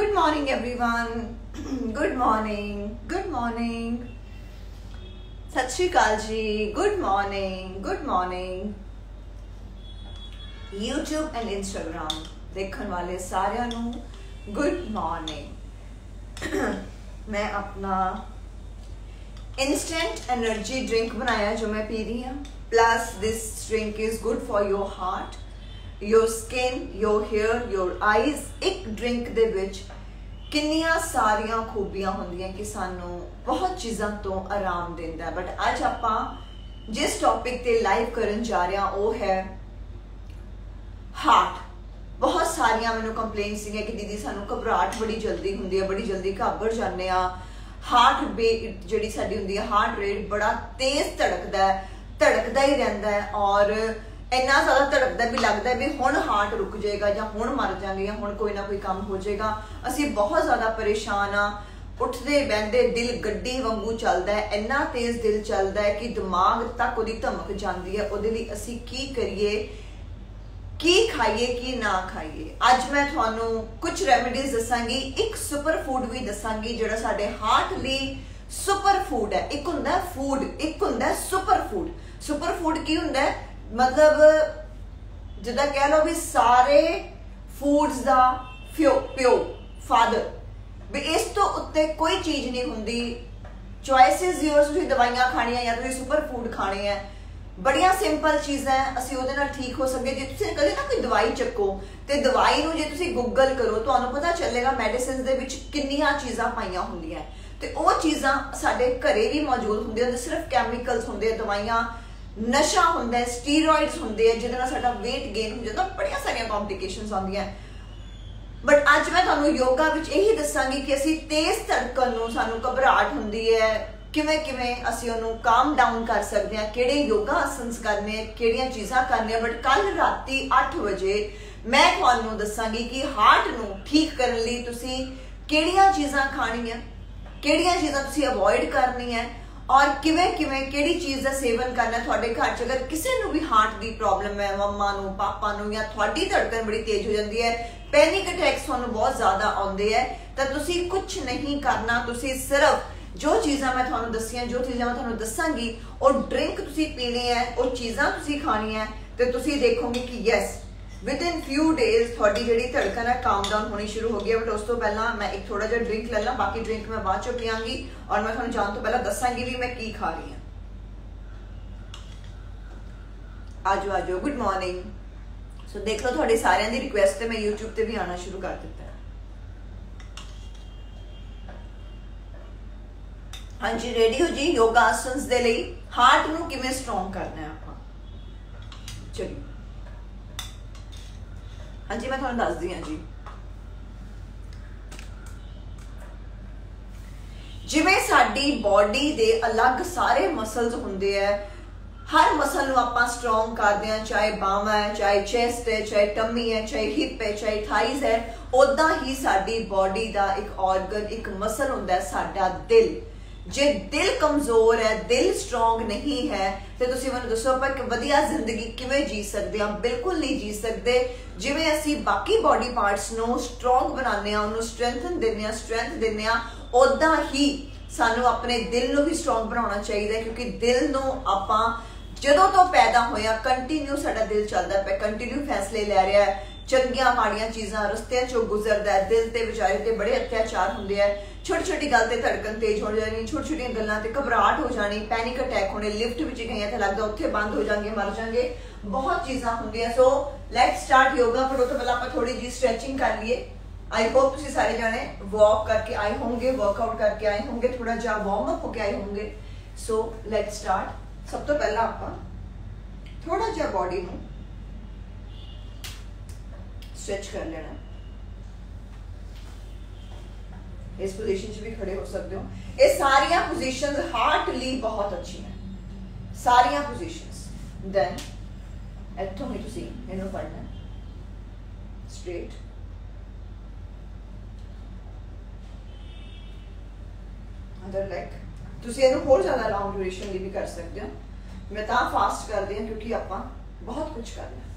Good morning, everyone. Good morning. Good morning. ਸਤਿ ਸ਼੍ਰੀ ਅਕਾਲ ਜੀ good morning good morning YouTube and Instagram ਦੇਖਣ ਵਾਲੇ ਸਾਰਿਆਂ ਨੂੰ ਗੁੱਡ ਮਾਰਨਿੰਗ ਮੈਂ ਆਪਣਾ instant energy drink ਬਣਾਇਆ ਜੋ ਮੈਂ ਪੀ ਰਹੀ ਹਾਂ plus this drink is good for your heart your skin your hair your eyes ਇੱਕ drink ਦੇ ਵਿੱਚ ਕਿੰਨੀਆਂ ਸਾਰੀਆਂ ਖੂਬੀਆਂ ਹੁੰਦੀਆਂ ਕਿ ਸਾਨੂੰ ਬਹੁਤ ਚੀਜ਼ਾਂ ਤੋਂ ਆਰਾਮ ਦਿੰਦਾ ਬਟ ਅੱਜ ਆਪਾਂ ਜਿਸ ਟੌਪਿਕ ਤੇ ਲਾਈਵ ਕਰਨ ਜਾ ਰਹੇ ਉਹ ਹੈ ਹਾਰਟ ਬਹੁਤ ਸਾਰੀਆਂ ਮੈਨੂੰ ਕੰਪਲੇਂਟ ਸੀਗੀਆਂ ਕਿ ਦੀਦੀ ਸਾਨੂੰ ਘਬਰਾਹਟ ਬੜੀ ਜਲਦੀ ਹੁੰਦੀ ਹੈ, ਬੜੀ ਜਲਦੀ ਘਾਬਰ ਜਾਂਦੇ ਆ ਹਾਰਟ ਬੀਟ ਜਿਹੜੀ ਸਾਡੀ ਹੁੰਦੀ ਹੈ ਹਾਰਟ ਰੇਟ ਬੜਾ ਤੇਜ਼ ਧੜਕਦਾ ਹੈ, ਧੜਕਦਾ ਹੀ ਰਹਿੰਦਾ ਹੈ ਔਰ ਇੰਨਾ ਜ਼ਿਆਦਾ ਧੜਕਦਾ ਵੀ ਲੱਗਦਾ ਵੀ ਹੁਣ ਹਾਰਟ ਰੁਕ ਜਾਏਗਾ ਜਾਂ ਹੁਣ ਮਰ ਜਾਵਾਂਗੇ ਜਾਂ ਹੁਣ ਕੋਈ ਨਾ ਕੋਈ ਕੰਮ ਹੋ ਜਾਏਗਾ। ਅਸੀਂ ਬਹੁਤ ਜ਼ਿਆਦਾ ਪਰੇਸ਼ਾਨ ਆ। ਉੱਠਦੇ ਬੈੰਦੇ ਦਿਲ ਗੱਡੀ ਵਾਂਗੂ ਚੱਲਦਾ ਹੈ, ਇੰਨਾ ਤੇਜ਼ ਦਿਲ ਚੱਲਦਾ ਹੈ ਕਿ ਦਿਮਾਗ ਤੱਕ ਉਹਦੀ ਧਮਕ ਜਾਂਦੀ ਹੈ, ਉਹਦੇ ਲਈ ਅਸੀਂ ਕੀ ਕਰੀਏ, ਕੀ ਖਾਈਏ, ਕੀ ਨਾ ਖਾਈਏ। ਅੱਜ ਮੈਂ ਤੁਹਾਨੂੰ ਕੁਝ ਰੈਮੇਡੀਜ਼ ਦੱਸਾਂਗੀ, ਇੱਕ ਸੁਪਰ ਫੂਡ ਵੀ ਦੱਸਾਂਗੀ ਜਿਹੜਾ ਸਾਡੇ ਹਾਰਟ ਲਈ ਸੁਪਰ ਫੂਡ ਹੈ। ਇੱਕ ਹੁੰਦਾ ਫੂਡ ਇੱਕ ਹੁੰਦਾ ਸੁਪਰ ਫੂਡ ਸੁਪਰ ਫੂਡ ਕੀ ਹੁੰਦਾ ਹੈ? ਮਤਲਬ, ਜਿੱਦਾਂ ਕਹਿ ਲਓ ਵੀ ਸਾਰੇ ਫੂਡਸ ਦਾ ਫਿਓ ਪਿਓ, ਫਾਦਰ, ਵੀ ਇਸ ਤੋਂ ਉੱਤੇ ਕੋਈ ਚੀਜ਼ ਨਹੀਂ ਹੁੰਦੀ। ਚੁਆਇਸਸ ਯੂਰਸ ਤੁਸੀਂ ਦਵਾਈਆਂ ਖਾਣੀਆਂ ਜਾਂ ਤੁਸੀਂ ਸੁਪਰ ਫੂਡ ਖਾਣੇ ਆ। ਬੜੀਆਂ ਸਿੰਪਲ ਚੀਜ਼ਾਂ ਅਸੀਂ ਉਹਦੇ ਨਾਲ ਠੀਕ ਹੋ ਸਕਦੇ। ਜੇ ਤੁਸੀਂ ਕਦੇ ਨਾ ਕੋਈ ਦਵਾਈ ਚੱਕੋ, ਤੇ ਦਵਾਈ ਨੂੰ ਜੇ ਤੁਸੀਂ ਗੂਗਲ ਕਰੋ, ਤੁਹਾਨੂੰ ਪਤਾ ਚੱਲੇਗਾ ਮੈਡੀਸਿਨਸ ਦੇ ਵਿੱਚ ਕਿੰਨੀਆਂ ਚੀਜ਼ਾਂ ਪਾਈਆਂ ਹੁੰਦੀਆਂ ਤੇ ਉਹ ਚੀਜ਼ਾਂ ਸਾਡੇ ਘਰੇ ਵੀ ਮੌਜੂਦ ਹੁੰਦੀਆਂ ਨੇ, ਸਿਰਫ ਕੈਮੀਕਲਸ ਹੁੰਦੇ ਆ ਦਵਾਈਆਂ। ਨਸ਼ਾ ਹੁੰਦਾ ਹੈ ਸਟੀਰੋਇਡਸ ਹੁੰਦੇ ਆ, ਜਿਹਦੇ ਨਾਲ ਸਾਡਾ weight gain ਹੋ ਜਾਂਦਾ ਬੜੀਆਂ ਸਾਰੀਆਂ ਕੰਪਲਿਕੇਸ਼ਨਸ ਆਉਂਦੀਆਂ। ਬਟ ਅੱਜ ਮੈਂ ਤੁਹਾਨੂੰ ਯੋਗਾ ਵਿੱਚ ਇਹੀ ਦੱਸਾਂਗੀ ਕਿ ਅਸੀਂ ਤੇਜ਼ ਧੜਕਣ ਨੂੰ ਸਾਨੂੰ ਘਬਰਾਹਟ ਹੁੰਦੀ ਹੈ। ਕਿਵੇਂ ਕਿਵੇਂ ਅਸੀਂ ਉਹਨੂੰ ਕਾਮ ਡਾਊਨ ਕਰ ਸਕਦੇ ਹਾਂ, ਕਿਹੜੇ ਯੋਗਾ ਆਸਨਸ ਕਰਨੇ ਕਿਹੜੀਆਂ ਚੀਜ਼ਾਂ ਕਰਨੀਆਂ। ਬਟ ਕੱਲ ਰਾਤੀ 8 ਵਜੇ ਮੈਂ ਤੁਹਾਨੂੰ ਦੱਸਾਂਗੀ ਕਿ ਹਾਰਟ ਨੂੰ ਠੀਕ ਕਰਨ ਲਈ ਤੁਸੀਂ ਕਿਹੜੀਆਂ ਚੀਜ਼ਾਂ ਖਾਣੀਆਂ, ਕਿਹੜੀਆਂ ਚੀਜ਼ਾਂ ਤੁਸੀਂ ਅਵੋਇਡ ਕਰਨੀਆਂ। ਔਰ ਕਿਵੇਂ ਕਿਵੇਂ, ਕਿਹੜੀ ਚੀਜ਼ ਦਾ ਸੇਵਨ ਕਰਨਾ ਤੁਹਾਡੇ ਘਰ 'ਚ? ਅਗਰ ਕਿਸੇ ਨੂੰ ਵੀ ਹਾਰਟ ਦੀ ਪ੍ਰੋਬਲਮ ਹੈ, ਮੰਮਾ ਨੂੰ, ਪਾਪਾ ਨੂੰ ਜਾਂ ਤੁਹਾਡੀ ਧੜਕਣ ਬੜੀ ਤੇਜ਼ ਹੋ ਜਾਂਦੀ ਹੈ ਪੈਨਿਕ ਅਟੈਕਸ ਤੁਹਾਨੂੰ ਬਹੁਤ ਜ਼ਿਆਦਾ ਆਉਂਦੇ ਹੈ, ਤਾਂ ਤੁਸੀਂ ਕੁਝ ਨਹੀਂ ਕਰਨਾ, ਤੁਸੀਂ ਸਿਰਫ ਜੋ ਚੀਜ਼ਾਂ ਮੈਂ ਤੁਹਾਨੂੰ ਦੱਸੀਆਂ, ਜੋ ਚੀਜ਼ਾਂ ਮੈਂ ਤੁਹਾਨੂੰ ਦੱਸਾਂਗੀ, ਉਹ ਡਰਿੰਕ ਤੁਸੀਂ ਪੀਣੀ ਹੈ, ਉਹ ਚੀਜ਼ਾਂ ਤੁਸੀਂ ਖਾਣੀਆਂ ਤੇ ਤੁਸੀਂ ਦੇਖੋਗੇ ਕਿ yes within few days ਤੁਹਾਡੀ ਜਿਹੜੀ ਧੜਕਣ ਹੈ ਕਾਮ ਡਾਊਨ ਹੋਣੀ ਸ਼ੁਰੂ ਹੋ ਗਈ ਹੈ। ਬਟ ਉਸ ਤੋਂ ਪਹਿਲਾਂ ਮੈਂ ਇੱਕ ਥੋੜਾ ਜਿਹਾ ਡਰਿੰਕ ਲੈ ਲਾਂ, ਬਾਕੀ ਡਰਿੰਕ ਮੈਂ ਬਾਅਦ ਚ ਪੀਵਾਂਗੀ ਔਰ ਮੈਂ ਤੁਹਾਨੂੰ ਜਾਣ ਤੋਂ ਪਹਿਲਾਂ ਦੱਸਾਂਗੀ ਵੀ ਮੈਂ ਕੀ ਖਾ ਰਹੀ ਹਾਂ। ਆਜੋ ਆਜੋ ਗੁੱਡ ਮਾਰਨਿੰਗ ਸੋ ਦੇਖ ਲਓ, ਤੁਹਾਡੇ ਸਾਰਿਆਂ ਦੀ ਰਿਕੁਐਸਟ ਤੇ ਮੈਂ YouTube ਤੇ ਵੀ ਆਣਾ ਸ਼ੁਰੂ ਕਰ ਦਿੱਤਾ ਹੈ। ਹਾਂਜੀ ਰੈਡੀ ਹੋ ਜੀ? ਯੋਗਾ ਆਸਨਸ ਦੇ ਲਈ ਹਾਰਟ ਨੂੰ ਕਿਵੇਂ ਸਟਰੋਂਗ ਕਰਨਾ ਹੈ ਆਪਾਂ? ਚਲਿਏ। ਹਾਂਜੀ, ਮੈਂ ਤੁਹਾਨੂੰ ਦੱਸਦੀ ਹਾਂ ਜੀ। ਜਿਵੇਂ ਸਾਡੀ ਬਾਡੀ ਦੇ ਅਲੱਗ ਸਾਰੇ ਮਸਲਸ ਹੁੰਦੇ ਆ, ਹਰ ਮਸਲ ਨੂੰ ਆਪਾਂ ਸਟਰੋਂਗ ਕਰਦੇ ਆ ਚਾਹੇ ਬਾਹਾਂ ਹੈ, ਚਾਹੇ ਚੈਸਟ ਹੈ, ਚਾਹੇ ਟਮੀ ਹੈ, ਚਾਹੇ ਹਿਪ ਹੈ, ਚਾਹੇ ਥਾਈਜ਼ ਹੈ ਉਦਾਂ ਹੀ ਸਾਡੀ ਬਾਡੀ ਦਾ ਇੱਕ ਆਰਗਨ ਇੱਕ ਮਸਲ ਹੁੰਦਾ ਹੈ ਸਾਡਾ ਦਿਲ। ਜੇ ਦਿਲ ਕਮਜ਼ੋਰ ਹੈ, ਦਿਲ ਸਟਰੋਂਗ ਨਹੀਂ ਹੈ, ਤੇ ਤੁਸੀਂ ਮੈਨੂੰ ਦੱਸੋ ਆਪਾਂ ਇੱਕ ਵਧੀਆ ਜ਼ਿੰਦਗੀ ਕਿਵੇਂ ਜੀ ਸਕਦੇ ਹਾਂ? ਬਿਲਕੁਲ ਨਹੀਂ ਜੀ ਸਕਦੇ। ਜਿਵੇਂ ਅਸੀਂ ਬਾਕੀ ਬਾਡੀ ਪਾਰਟਸ ਨੂੰ ਸਟਰੋਂਗ ਬਣਾਉਂਦੇ ਆ ਉਹਨੂੰ ਸਟਰੈਂਥਨ ਦਿੰਦੇ ਆ ਸਟਰੈਂਥ ਦਿੰਦੇ ਆ ਉਦਾਂ ਹੀ ਸਾਨੂੰ ਆਪਣੇ ਦਿਲ ਨੂੰ ਵੀ ਸਟਰੋਂਗ ਬਣਾਉਣਾ ਚਾਹੀਦਾ ਕਿਉਂਕਿ ਦਿਲ ਨੂੰ ਆਪਾਂ ਜਦੋਂ ਤੋਂ ਪੈਦਾ ਹੋਇਆ ਕੰਟੀਨਿਊ ਸਾਡਾ ਦਿਲ ਚੱਲਦਾ ਪਿਆ ਕੰਟੀਨਿਊ ਫੈਸਲੇ ਲੈ ਰਿਹਾ ਹੈ। ਚੰਗੀਆਂ ਮਾੜੀਆਂ ਚੀਜ਼ਾਂ ਰਸਤਿਆਂ ਚੋਂ ਗੁਜ਼ਰਦਾ ਹੈ, ਦਿਲ ਤੇ ਵਿਚਾਰੇ ਤੇ ਬੜੇ ਅਤਿਆਚਾਰ ਹੁੰਦੇ ਆ। ਛੋਟੀ ਛੋਟੀ ਗੱਲ ਤੇ ਧੜਕਣ ਤੇਜ਼ ਹੋ ਜਾਣੀ ਛੋਟੀ ਛੋਟੀਆਂ ਗੱਲਾਂ ਤੇ ਘਬਰਾਹਟ ਹੋ ਜਾਣੀ ਪੈਨਿਕ ਅਟੈਕ ਹੋਣੇ ਲਿਫਟ ਵਿੱਚ ਗਈਆਂ ਤੇ ਲੱਗਦਾ ਉੱਥੇ ਬੰਦ ਹੋ ਜਾਣਗੇ, ਮਰ ਜਾਣਗੇ। ਬਹੁਤ ਚੀਜ਼ਾਂ ਹੁੰਦੀਆਂ ਸੋ ਲੈਟਸ ਸਟਾਰਟ ਯੋਗਾ ਪਰ ਉਹ ਤੋਂ ਪਹਿਲਾਂ ਆਪਾਂ ਥੋੜੀ ਜੀ ਸਟ੍ਰੈਚਿੰਗ ਕਰ ਲਈਏ। ਆਈ ਹੋਪ ਤੁਸੀਂ ਸਾਰੇ ਜਾਣੇ ਵਾਕ ਕਰਕੇ ਆਏ ਹੋਵੋਗੇ ਵਰਕਆਊਟ ਕਰਕੇ ਆਏ ਹੋਵੋਗੇ ਥੋੜਾ ਜਿਹਾ ਵਾਰਮ ਅਪ ਹੋ ਕੇ ਆਏ ਹੋਵੋਗੇ ਸੋ ਲੈਟਸ ਸਟਾਰਟ ਸਭ ਤੋਂ ਪਹਿਲਾਂ ਆਪਾਂ ਥੋੜਾ ਜਿਹਾ ਬਾਡੀ ਨੂੰ ਸਟ੍ਰੈਚ ਕਰ ਲੈਣਾ ਇਸ ਪੋਜੀਸ਼ਨ 'ਚ ਵੀ ਖੜੇ ਹੋ ਸਕਦੇ ਹੋ ਇਹ ਸਾਰੀਆਂ ਪੋਜੀਸ਼ਨਸ ਹਾਰਟ ਲਈ ਬਹੁਤ ਅੱਛੀਆਂ ਸਾਰੀਆਂ ਪੋਜੀਸ਼ਨਸ ਦੈਨ ਇੱਥੋਂ ਹੀ ਤੁਸੀਂ ਇਹਨੂੰ ਫੜਨਾ ਸਟ੍ਰੇਟ ਅਦਰ ਲੈਗ ਤੁਸੀਂ ਇਹਨੂੰ ਹੋਰ ਜ਼ਿਆਦਾ ਲੌਂਗ ਡਿਊਰੇਸ਼ਨ ਲਈ ਵੀ ਕਰ ਸਕਦੇ ਹੋ ਮੈਂ ਤਾਂ ਫਾਸਟ ਕਰਦੀ ਹਾਂ ਕਿਉਂਕਿ ਆਪਾਂ ਬਹੁਤ ਕੁਝ ਕਰਨਾ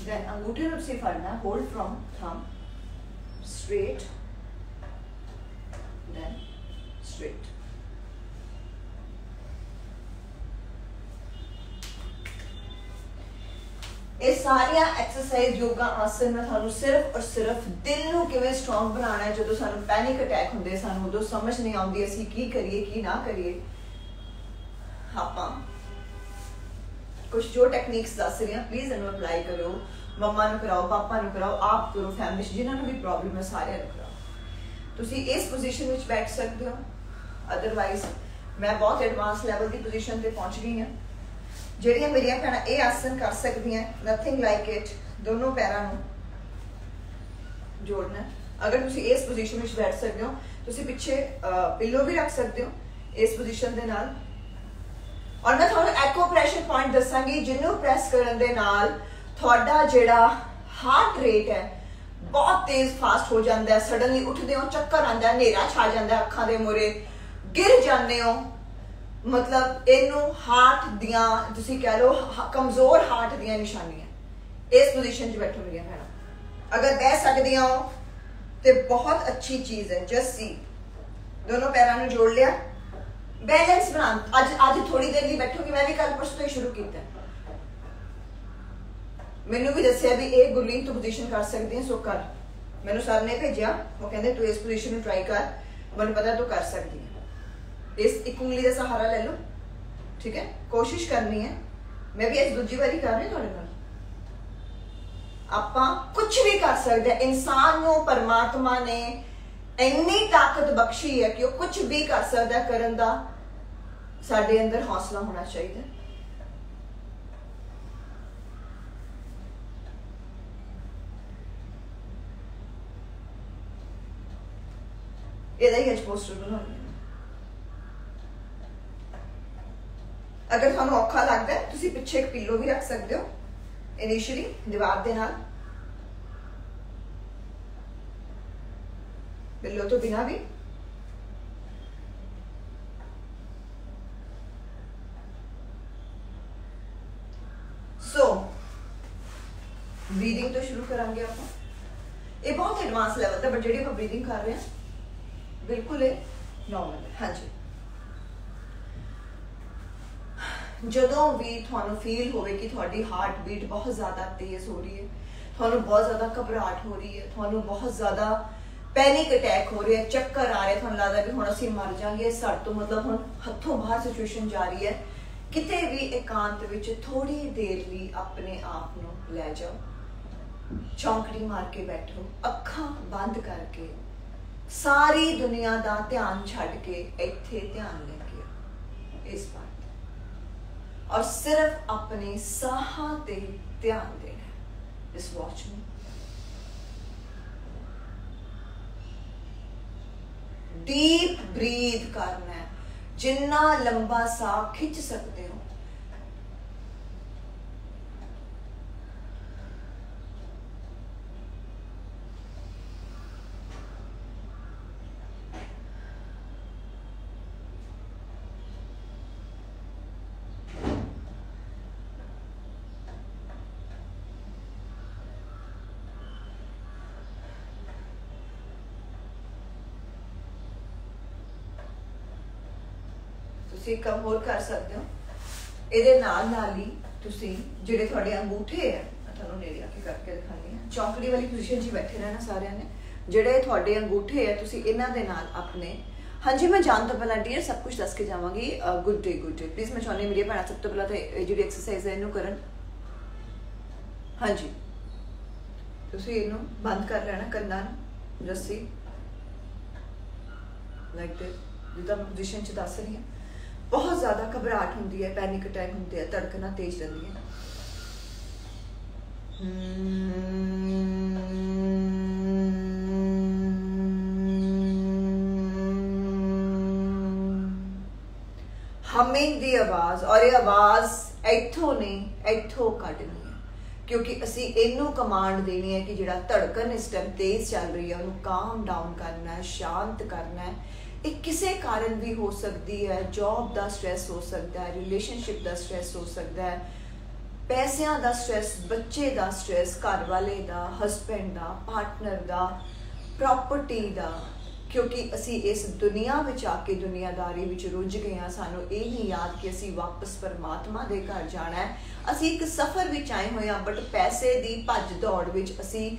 then ਅੰਗੂਠੇ ਨੂੰ ਤੁਸੀਂ ਫੜਨਾ hold firm thumb straight, then straight. ਇਹ ਸਾਰੀਆਂ ਐਕਸਰਸਾਈਜ਼ ਯੋਗਾ ਆਸਨ ਮੈਂ ਤੁਹਾਨੂੰ ਸਿਰਫ ਔਰ ਸਿਰਫ ਦਿਲ ਨੂੰ ਕਿਵੇਂ ਸਟਰੋਂਗ ਬਣਾਉਣਾ ਹੈ ਜਦੋਂ ਸਾਨੂੰ ਪੈਨਿਕ ਅਟੈਕ ਹੁੰਦੇ ਸਾਨੂੰ ਉਦੋਂ ਸਮਝ ਨਹੀਂ ਆਉਂਦੀ ਅਸੀਂ ਕੀ ਕਰੀਏ ਕੀ ਨਾ ਕਰੀਏ ਆਪਾਂ ਕੁਝ ਜੋ ਟੈਕਨੀਕਸ ਦੱਸ ਰਹੀ ਹਾਂ ਪਲੀਜ਼ ਇਹਨੂੰ ਅਪਲਾਈ ਕਰੋ ਮੰਮਾ ਨੂੰ ਕਰਾਓ, ਪਾਪਾ ਨੂੰ ਕਰਾਓ, ਆਪ ਕਰੋ ਫੈਮਿਲੀ ਜਿਨ੍ਹਾਂ ਨੂੰ ਵੀ ਪ੍ਰੋਬਲਮ ਹੈ ਸਾਰਿਆਂ ਨੂੰ ਕਰਾਓ। ਤੁਸੀਂ ਇਸ ਪੋਜੀਸ਼ਨ ਵਿੱਚ ਬੈਠ ਸਕਦੇ ਹੋ। ਅਦਰਵਾਈਜ਼ ਮੈਂ ਬਹੁਤ ਐਡਵਾਂਸ ਲੈਵਲ ਦੀ ਪੋਜੀਸ਼ਨ ਤੇ ਪਹੁੰਚ ਗਈ ਹਾਂ। ਜਿਹੜੀਆਂ ਮੇਰੀਆਂ ਭੈਣਾਂ ਇਹ ਆਸਨ ਕਰ ਸਕਦੀਆਂ ਨਥਿੰਗ ਲਾਈਕ ਇਟ ਦੋਨੋਂ ਪੈਰਾਂ ਨੂੰ ਜੋੜਨਾ ਅਗਰ ਤੁਸੀਂ ਇਸ ਪੋਜੀਸ਼ਨ ਵਿੱਚ ਬੈਠ ਸਕਦੇ ਹੋ, ਤੁਸੀਂ ਪਿੱਛੇ ਪਿੱਲੋ ਵੀ ਰੱਖ ਸਕਦੇ ਹੋ, ਇਸ ਪੋਜੀਸ਼ਨ ਦੇ ਨਾਲ। ਔਰ ਮੈਂ ਤੁਹਾਨੂੰ ਐਕੋ ਪ੍ਰੈਸ਼ਰ ਪੁਆਇੰਟ ਦੱਸਾਂਗੀ, ਜਿਹਨੂੰ ਪ੍ਰੈਸ ਕਰਨ ਦੇ ਨਾਲ ਤੁਹਾਡਾ ਜਿਹੜਾ ਹਾਰਟ ਰੇਟ ਹੈ, ਬਹੁਤ ਤੇਜ਼ ਫਾਸਟ ਹੋ ਜਾਂਦਾ ਹੈ। ਸਡਨਲੀ ਉੱਠਦੇ ਹੋ, ਚੱਕਰ ਆਉਂਦਾ ਹੈ, ਹਨੇਰਾ ਛਾ ਜਾਂਦਾ ਹੈ ਅੱਖਾਂ ਦੇ ਮੂਰੇ ਗਿਰ ਜਾਂਦੇ ਹੋ। ਮਤਲਬ ਇਹਨੂੰ ਹਾਰਟ ਦੀਆਂ, ਤੁਸੀਂ ਕਹਿ ਲਓ ਕਮਜ਼ੋਰ ਹਾਰਟ ਦੀਆਂ ਨਿਸ਼ਾਨੀਆਂ। ਇਸ ਪੋਜੀਸ਼ਨ 'ਚ ਬੈਠੋ ਮੇਰੀਆਂ ਭੈਣਾਂ। ਅਗਰ ਬਹਿ ਸਕਦੀਆਂ ਹੋ, ਤੇ ਬਹੁਤ ਅੱਛੀ ਚੀਜ਼ ਹੈ। ਜਸਟ ਸੀ ਦੋਨੋਂ ਪੈਰਾਂ ਨੂੰ ਜੋੜ ਲਿਆ। ਬੈਲੈਂਸ ਬਣਾ ਅੱਜ ਅੱਜ ਥੋੜੀ ਦੇਰ ਲਈ ਬੈਠੋਗੇ ਮੈਂ ਵੀ ਕੱਲ ਪਰਸੋਂ ਤੋਂ ਹੀ ਸ਼ੁਰੂ ਕੀਤਾ। ਮੈਨੂੰ ਵੀ ਦੱਸਿਆ ਵੀ ਇਹ ਗੁਰਲੀਨ ਤੂੰ ਪੋਜੀਸ਼ਨ ਕਰ ਸਕਦੀ ਹੈ, ਸੋ ਕਰ। ਮੈਨੂੰ ਸਰ ਨੇ ਭੇਜਿਆ। ਉਹ ਕਹਿੰਦੇ ਤੂੰ ਇਸ ਪੋਜੀਸ਼ਨ ਨੂੰ ਟਰਾਈ ਕਰ। ਮੈਨੂੰ ਪਤਾ ਤੂੰ ਕਰ ਸਕਦੀ ਹੈ। ਇਸ ਇੱਕ ਉਂਗਲੀ ਦਾ ਸਹਾਰਾ ਲੈ ਲਓ। ਠੀਕ ਹੈ? ਕੋਸ਼ਿਸ਼ ਕਰਨੀ ਹੈ। ਮੈਂ ਵੀ ਇਸ ਦੂਜੀ ਵਾਰੀ ਕਰ ਰਹੀ ਤੁਹਾਡੇ ਨਾਲ। ਆਪਾਂ ਕੁਝ ਵੀ ਕਰ ਸਕਦੇ ਹਾਂ। ਇਨਸਾਨ ਨੂੰ, ਪਰਮਾਤਮਾ ਨੇ ਇੰਨੀ ਤਾਕਤ ਬਖਸ਼ੀ ਹੈ ਕਿ ਉਹ ਕੁਝ ਵੀ ਕਰ ਸਕਦਾ ਕਰਨ ਦਾ। ਸਾਡੇ ਅੰਦਰ ਹੌਸਲਾ ਹੋਣਾ ਚਾਹੀਦਾ ਇਹਦਾ ਹੀ ਅੱਜ ਪੋਸਟਰ ਬਣਾਉਣੀ ਅਗਰ ਤੁਹਾਨੂੰ ਔਖਾ ਲੱਗਦਾ ਹੈ, ਤੁਸੀਂ ਪਿੱਛੇ ਇੱਕ ਪਿੱਲੋ ਵੀ ਰੱਖ ਸਕਦੇ ਹੋ ਇਨੀਸ਼ੀਅਲੀ ਦੀਵਾਰ ਦੇ ਨਾਲ। ਪਿੱਲੋ ਤੋਂ ਬਿਨਾ ਵੀ ਸੋ ਬਰੀਥਿੰਗ ਤੋਂ ਸ਼ੁਰੂ ਕਰਾਂਗੇ ਆਪਾਂ। ਇਹ ਬਹੁਤ ਐਡਵਾਂਸ ਲੈਵਲ ਤੇ ਬਟ ਜਿਹੜੀ ਆਪਾਂ ਬਰੀਥਿੰਗ ਕਰ ਰਹੇ ਹਾਂ, ਬਿਲਕੁਲ ਇਹ ਨਾਰਮਲ ਹੈ। ਹਾਂਜੀ। ਜਦੋਂ ਵੀ ਤੁਹਾਨੂੰ ਫੀਲ ਹੋਵੇ ਕਿ ਤੁਹਾਡੀ ਹਾਰਟ ਬੀਟ ਬਹੁਤ ਜ਼ਿਆਦਾ ਤੇਜ਼ ਹੋ ਰਹੀ ਹੈ, ਤੁਹਾਨੂੰ ਬਹੁਤ ਜ਼ਿਆਦਾ ਘਬਰਾਹਟ ਹੋ ਰਹੀ ਹੈ, ਤੁਹਾਨੂੰ ਬਹੁਤ ਜ਼ਿਆਦਾ ਪੈਨਿਕ ਅਟੈਕ ਹੋ ਰਿਹਾ, ਚੱਕਰ ਆ ਰਹੇ, ਤੁਹਾਨੂੰ ਲੱਗਦਾ ਕਿ ਹੁਣ ਅਸੀਂ ਮਰ ਜਾਾਂਗੇ ਸੜ ਤੋਂ ਮਤਲਬ ਹੁਣ ਹੱਥੋਂ ਬਾਹਰ ਸਿਚੁਏਸ਼ਨ ਜਾ ਰਹੀ ਹੈ। ਕਿਤੇ ਵੀ ਇਕਾਂਤ ਵਿੱਚ ਥੋੜੀ ਦੇਰ ਲਈ ਆਪਣੇ ਆਪ ਨੂੰ ਲੈ ਜਾਓ। ਚੌਂਕੜੀ ਮਾਰ ਕੇ ਬੈਠੋ ਅੱਖਾਂ ਬੰਦ ਕਰਕੇ ਸਾਰੀ ਦੁਨੀਆ ਦਾ ਧਿਆਨ ਛੱਡ ਕੇ ਇੱਥੇ ਧਿਆਨ ਲੈ ਕੇ ਇਸ ਵਾਰ और सिर्फ अपने साह ते ध्यान देना इस वॉच में डीप ब्रीथ करना है जिन्ना लंबा साह खिंच सकते हो ਤੁਸੀਂ ਕੰਮ ਹੋਰ ਕਰ ਸਕਦੇ ਹੋ। ਇਹਦੇ ਨਾਲ ਨਾਲ ਹੀ ਤੁਸੀਂ ਜਿਹੜੇ ਤੁਹਾਡੇ ਅੰਗੂਠੇ ਹੈ ਤੁਹਾਨੂੰ ਨੇੜੇ ਆ ਕੇ ਕਰਕੇ ਦਿਖਾਣੀ ਹੈ। ਚੌਂਕੜੀ ਵਾਲੀ ਪੋਜੀਸ਼ਨ 'ਚ ਬੈਠੇ ਰਹਿਣਾ ਸਾਰਿਆਂ ਨੇ। ਜਿਹੜੇ ਤੁਹਾਡੇ ਅੰਗੂਠੇ ਹੈ ਤੁਸੀਂ ਇਹਨਾਂ ਦੇ ਨਾਲ ਆਪਣੇ। ਹਾਂਜੀ, ਮੈਂ ਜਾਣ ਤੋਂ ਪਹਿਲਾਂ ਡੀਅਰ ਸਭ ਕੁਝ ਦੱਸ ਕੇ ਜਾਵਾਂਗੀ। Good day good day please ਮੈਂ ਚਾਹੁੰਦੀ ਮੇਰੀ ਭੈਣਾਂ ਸਭ ਤੋਂ ਪਹਿਲਾਂ ਤਾਂ ਇਹ ਜਿਹੜੀ ਐਕਸਰਸਾਈਜ਼ ਹੈ, ਇਹਨੂੰ ਕਰਨ। ਹਾਂਜੀ। ਤੁਸੀਂ ਇਹਨੂੰ ਬੰਦ ਕਰ ਲੈਣਾ ਕੰਨਾਂ ਨੂੰ ਜੱਸੀ ਲਾਈਕ ਦਿਸ ਜਿੱਦਾਂ ਮੈਂ ਪੋਜੀਸ਼ਨ 'ਚ ਦੱਸ ਰਹੀ ਹਾਂ। ਬਹੁਤ ਜ਼ਿਆਦਾ ਘਬਰਾਹਟ ਹੁੰਦੀ ਹੈ ਪੈਨਿਕ ਅਟੈਕ ਹੁੰਦੇ ਆ ਧੜਕਣਾ ਤੇਜ਼ ਰਹਿੰਦੀ ਹੈ ਹਮਿੰਗ ਦੀ ਆਵਾਜ਼ ਔਰ ਇਹ ਆਵਾਜ਼ ਇੱਥੋਂ ਨਹੀਂ ਇੱਥੋਂ ਕੱਢਣੀ ਹੈ ਕਿਉਂਕਿ ਅਸੀਂ ਇਹਨੂੰ ਕਮਾਂਡ ਦੇਣੀ ਹੈ ਕਿ ਜਿਹੜਾ ਧੜਕਣ ਇਸ ਟਾਈਮ ਤੇਜ਼ ਚੱਲ ਰਹੀ ਹੈ ਉਹਨੂੰ ਕਾਮ ਡਾਊਨ ਕਰਨਾ ਹੈ ਸ਼ਾਂਤ ਕਰਨਾ ਹੈ ਇਹ ਕਿਸੇ ਕਾਰਨ ਵੀ ਹੋ ਸਕਦੀ ਹੈ ਜੌਬ ਦਾ ਸਟ्रेस ਹੋ ਸਕਦਾ ਹੈ ਰਿਲੇਸ਼ਨਸ਼ਿਪ ਦਾ ਸਟ्रेस ਹੋ ਸਕਦਾ ਹੈ, ਪੈਸਿਆਂ ਦਾ ਸਟ्रेस ਬੱਚੇ ਦਾ ਸਟ्रेस ਘਰ ਵਾਲੇ ਦਾ ਹਸਬੰਡ ਦਾ ਪਾਰਟਨਰ ਦਾ ਪ੍ਰਾਪਰਟੀ ਦਾ, ਕਿਉਂਕਿ ਅਸੀਂ ਇਸ ਦੁਨੀਆ ਵਿੱਚ ਆ ਕੇ ਦੁਨੀਆਦਾਰੀ ਵਿੱਚ ਰੁੱਝ ਗਏ ਆ ਸਾਨੂੰ ਇਹ ਨਹੀਂ ਯਾਦ ਕਿ ਅਸੀਂ ਵਾਪਸ ਪਰਮਾਤਮਾ ਦੇ ਘਰ ਜਾਣਾ ਹੈ। ਅਸੀਂ ਇੱਕ ਸਫ਼ਰ ਵਿੱਚ ਆਏ ਹੋਏ ਆ ਬਟ ਪੈਸੇ ਦੀ ਭੱਜ ਦੌੜ ਵਿੱਚ ਅਸੀਂ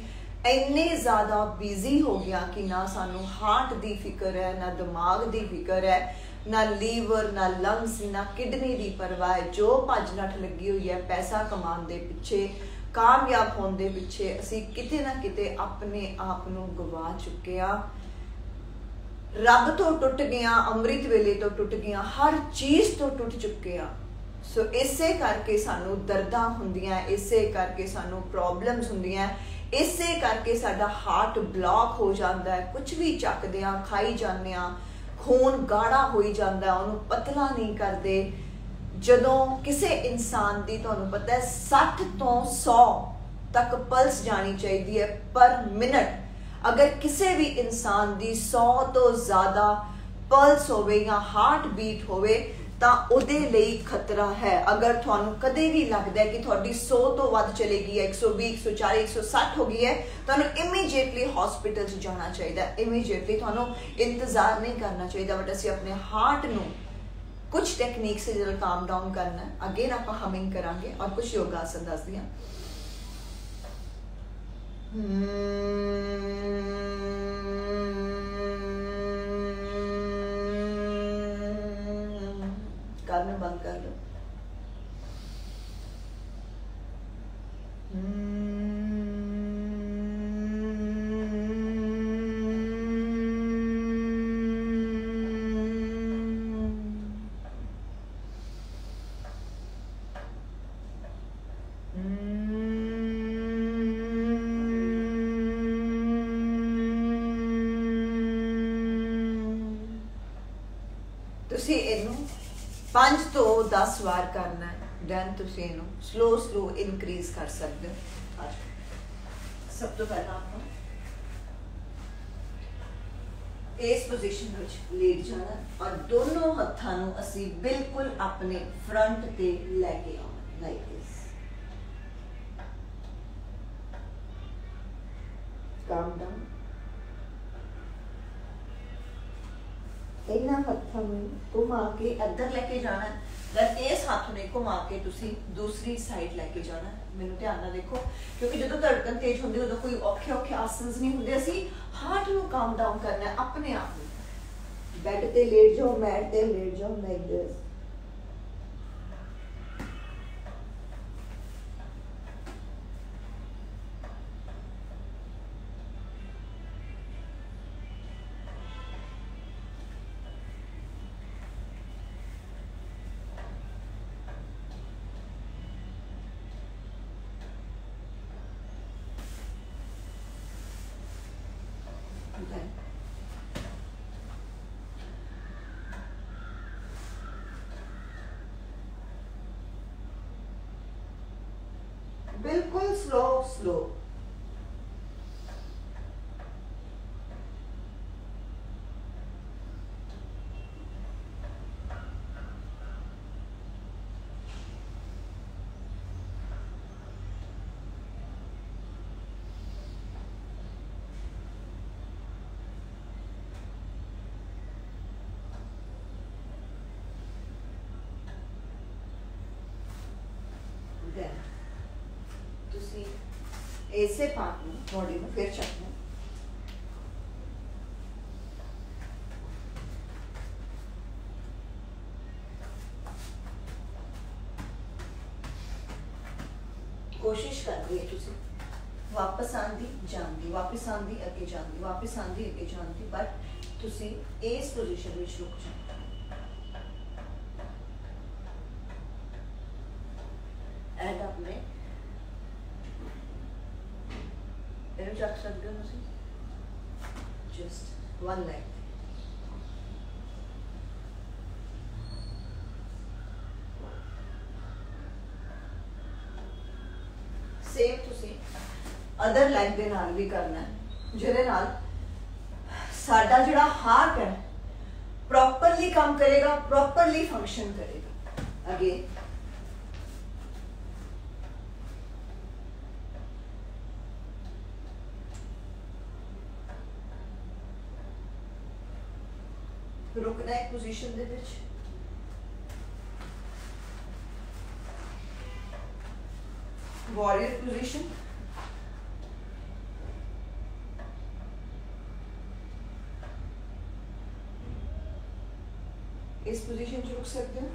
ਇੰਨੇ ਜ਼ਿਆਦਾ ਬਿਜ਼ੀ ਹੋ ਗਿਆ ਕਿ ਨਾ ਸਾਨੂੰ ਹਾਰਟ ਦੀ ਫਿਕਰ ਹੈ, ਨਾ ਦਿਮਾਗ ਦੀ ਫਿਕਰ ਹੈ, ਨਾ ਲੀਵਰ, ਨਾ ਲੰਗਸ ਨਾ ਕਿਡਨੀ ਦੀ ਪਰਵਾਹ ਜੋ ਭੱਜ ਨੱਠ ਲੱਗੀ ਹੋਈ ਹੈ ਪੈਸਾ ਕਮਾਉਣ ਦੇ ਪਿੱਛੇ, ਕਾਮਯਾਬ ਹੋਣ ਦੇ ਪਿੱਛੇ, ਅਸੀਂ ਕਿਤੇ ਨਾ ਕਿਤੇ ਆਪਣੇ ਆਪ ਨੂੰ ਗਵਾ ਚੁੱਕੇ ਆ ਰੱਬ ਤੋਂ ਟੁੱਟ ਗਿਆ, ਅੰਮ੍ਰਿਤ ਵੇਲੇ ਤੋਂ ਟੁੱਟ ਗਿਆ, ਹਰ ਚੀਜ਼ ਤੋਂ ਟੁੱਟ ਚੁੱਕੇ ਆ ਸੋ ਇਸੇ ਕਰਕੇ ਸਾਨੂੰ ਦਰਦਾਂ ਹੁੰਦੀਆਂ, ਇਸੇ ਕਰਕੇ ਸਾਨੂੰ ਪ੍ਰੋਬਲਮਸ ਹੁੰਦੀਆਂ। ਇਸੇ ਕਰਕੇ ਸਾਡਾ ਹਾਰਟ ਬਲੌਕ ਹੋ ਜਾਂਦਾ ਹੈ। ਕੁਝ ਵੀ ਚੱਕਦੇ ਆ ਖਾਈ ਜਾਂਦੇ ਆ ਖੂਨ ਗਾੜਾ ਹੋਈ ਜਾਂਦਾ ਉਹਨੂੰ ਪਤਲਾ ਨਹੀਂ ਕਰਦੇ। ਜਦੋਂ ਕਿਸੇ ਇਨਸਾਨ ਦੀ ਤੁਹਾਨੂੰ ਪਤਾ ਹੈ 60 ਤੋਂ 100 ਤੱਕ ਪਲਸ ਜਾਣੀ ਚਾਹੀਦੀ ਹੈ ਪਰ ਮਿੰਟ ਅਗਰ ਕਿਸੇ ਵੀ ਇਨਸਾਨ ਦੀ 100 ਤੋਂ ਜ਼ਿਆਦਾ ਪਲਸ ਹੋਵੇ ਜਾਂ ਹਾਰਟ ਬੀਟ ਹੋਵੇ ਤਾਂ ਉਹਦੇ ਲਈ ਖਤਰਾ ਹੈ। ਅਗਰ ਤੁਹਾਨੂੰ ਕਦੇ ਵੀ ਲੱਗਦਾ ਹੈ ਕਿ ਤੁਹਾਡੀ 100 ਤੋਂ ਵੱਧ ਚਲੇ ਗਈ ਹੈ 120 140 160 ਹੋ ਗਈ ਹੈ, ਤੁਹਾਨੂੰ ਇਮੀਡੀਏਟਲੀ ਹਸਪੀਟਲ 'ਚ ਜਾਣਾ ਚਾਹੀਦਾ ਇਮੀਡੀਏਟਲੀ ਤੁਹਾਨੂੰ ਇੰਤਜ਼ਾਰ ਨਹੀਂ ਕਰਨਾ ਚਾਹੀਦਾ ਬਟ ਅਸੀਂ ਆਪਣੇ ਹਾਰਟ ਨੂੰ ਕੁਝ ਟੈਕਨੀਕਸ ਜਿਹੜਾ ਕਾਮ ਡਾਊਨ ਕਰਨਾ ਹੈ। ਅਗੇਨ ਆਪਾਂ ਹਮਿੰਗ ਕਰਾਂਗੇ ਔਰ ਕੁਝ ਯੋਗਾ ਆਸਨ ਦੱਸਦੀ ਹਾਂ। ਹਮ కారణభంకాలు 5 ਤੋਂ 10 ਵਾਰ ਕਰਨਾ ਹੈ। ਦੈਨ ਤੁਸੀਂ ਇਹਨੂੰ ਸਲੋ ਸਲੋ ਇਨਕਰੀਜ਼ ਕਰ ਸਕਦੇ ਹੋ। ਸਭ ਤੋਂ ਪਹਿਲਾਂ ਆਪਾਂ ਇਸ ਪੋਜੀਸ਼ਨ ਵਿੱਚ ਲੇਟ ਜਾਣਾ ਔਰ ਦੋਨੋਂ ਹੱਥਾਂ ਨੂੰ ਅਸੀਂ ਬਿਲਕੁਲ ਆਪਣੇ ਫਰੰਟ ਤੇ ਲੈ ਕੇ ਆਉਣਾ ਲਾਈਕ ਦਿਸ ਕਾਮ ਡਾਊਨ ਇਹਨਾਂ ਹੱਥਾਂ ਨੂੰ ਘੁਮਾ ਕੇ ਇੱਧਰ ਲੈ ਕੇ ਜਾਣਾ ਦੈਨ ਇਸ ਹੱਥ ਨੂੰ ਘੁਮਾ ਕੇ ਤੁਸੀਂ ਦੂਸਰੀ ਸਾਈਡ ਲੈ ਕੇ ਜਾਣਾ ਮੈਨੂੰ ਧਿਆਨ ਨਾਲ ਦੇਖੋ, ਕਿਉਂਕਿ ਜਦੋਂ ਧੜਕਣ ਤੇਜ਼ ਹੁੰਦੀ ਉਦੋਂ ਕੋਈ ਔਖੇ ਔਖੇ ਆਸਨਸ ਨਹੀਂ ਹੁੰਦੇ। ਅਸੀਂ ਹਾਰਟ ਨੂੰ ਕਾਮ ਡਾਊਨ ਕਰਨਾ ਆਪਣੇ ਆਪ ਨੂੰ। ਬੈੱਡ ਤੇ ਲੇਟ ਜਾਓ, ਮੈਟ ਤੇ ਲੇਟ ਜਾਓ ਲਾਈਕ ਦਿਸ mostrou. ਇਸੇ ਪਾਰਟ ਨੂੰ ਬੋਡੀ ਨੂੰ ਫਿਰ ਚੱਕਣਾ ਕੋਸ਼ਿਸ਼ ਕਰਨੀ ਹੈ ਤੁਸੀਂ ਵਾਪਸ ਆਂਦੀ ਜਾਂਦੀ ਵਾਪਸ ਆਂਦੀ ਅੱਗੇ ਜਾਂਦੀ ਵਾਪਸ ਆਂਦੀ ਅੱਗੇ ਜਾਂਦੀ ਬਟ ਤੁਸੀਂ ਇਸ ਪੋਜੀਸ਼ਨ ਵਿੱਚ ਰੁਕ ਜਾਓ अदर लैग के नाल भी करना जेदे सा जो हार्ट है प्रॉपरली काम करेगा प्रॉपरली फ़ंक्शन करेगा। अगे रुकना एक पोजिशन वॉरियर पोजिशन ਇਸ ਪੋਜੀਸ਼ਨ 'ਚ ਰੁਕ ਸਕਦੇ ਹੋ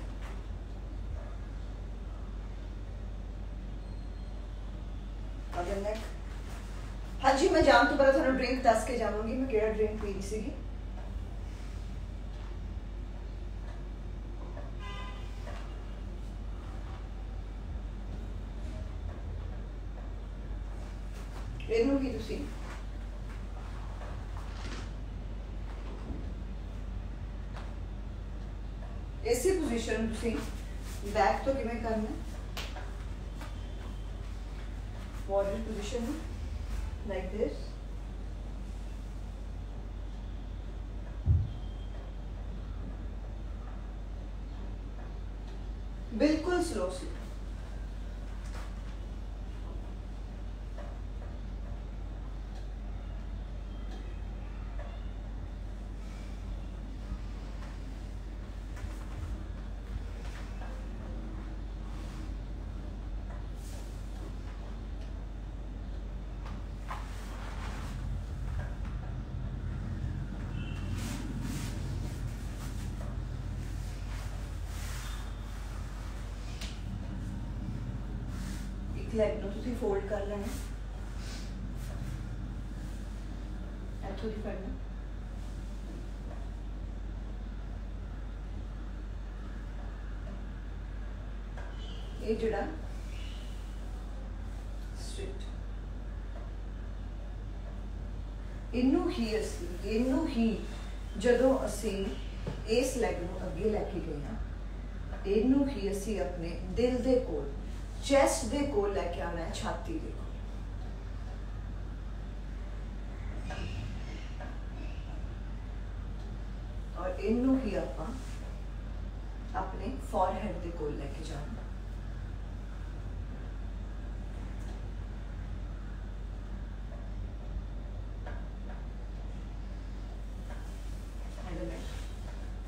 ਅਗਰ ਨੈਕ ਹਾਂਜੀ ਮੈਂ ਜਾਣ ਤੋਂ ਪਹਿਲਾਂ ਤੁਹਾਨੂੰ ਡਰਿੰਕ ਦੱਸ ਕੇ ਜਾਵਾਂਗੀ ਮੈਂ ਕਿਹੜਾ ਡਰਿੰਕ ਪੀਣੀ ਸੀਗੀ ਇਹਨੂੰ ਵੀ ਤੁਸੀਂ ਸ਼ਰਮ ਤੁਸੀਂ ਬੈਕ ਤੋਂ ਕਿਵੇਂ ਕਰਨਾ ਵਾਰrior ਪੋਜੀਸ਼ਨ ਲਾਈਕ ਥਿਸ बिल्कुल स्लो ਸਲੋ ਲੈਗ ਨੂੰ ਤੁਸੀਂ ਫੋਲਡ ਕਰ ਲੈਣਾ ਇੱਥੋਂ ਦੀ ਫੜਨਾ ਇਹ ਜਿਹੜਾ ਸਟ੍ਰੇਟ ਇਹਨੂੰ ਹੀ ਅਸੀਂ ਇਹਨੂੰ ਹੀ ਜਦੋਂ ਅਸੀਂ ਇਸ ਲੈਗ ਨੂੰ ਅੱਗੇ ਲੈ ਕੇ ਗਏ ਹਾਂ ਇਹਨੂੰ ਹੀ ਅਸੀਂ ਆਪਣੇ ਦਿਲ ਦੇ ਕੋਲ ਚੈਸਟ ਦੇ ਕੋਲ ਲੈ ਕੇ ਆਣਾ ਹੈ ਛਾਤੀ ਦੇ ਕੋਲ ਔਰ ਇਹਨੂੰ ਹੀ ਆਪਾਂ ਆਪਣੇ ਫੋਰਹੈਡ ਦੇ ਕੋਲ ਲੈ ਕੇ ਜਾਣਾ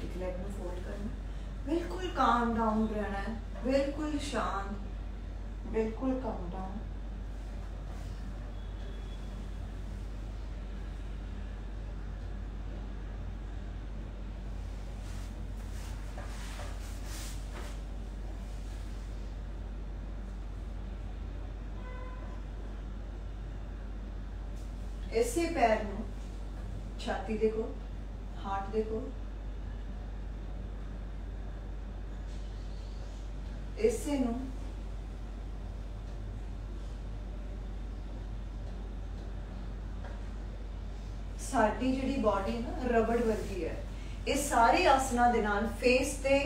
ਇੱਕ ਲੈਗ ਨੂੰ ਫੋਲਡ ਕਰਨਾ ਬਿਲਕੁਲ ਕਾਮ ਡਾਊਨ ਰਹਿਣਾ ਹੈ ਬਿਲਕੁਲ ਸ਼ਾਂਤ ਬਿਲਕੁਲ ਕਾਮ ਡਾਊਨ ਇਸੇ ਪੈਰ ਨੂੰ ਛਾਤੀ ਦੇ ਕੋਲ ਹਾਰਟ ਦੇ ਕੋਲ ਇਸੇ ਨੂੰ ਸਾਡੀ ਜਿਹੜੀ ਬਾਡੀ ਨਾ ਰਬੜ ਵਰਗੀ ਹੈ। ਇਹ ਸਾਰੇ ਆਸਨਾਂ ਦੇ ਨਾਲ ਫੇਸ ਤੇ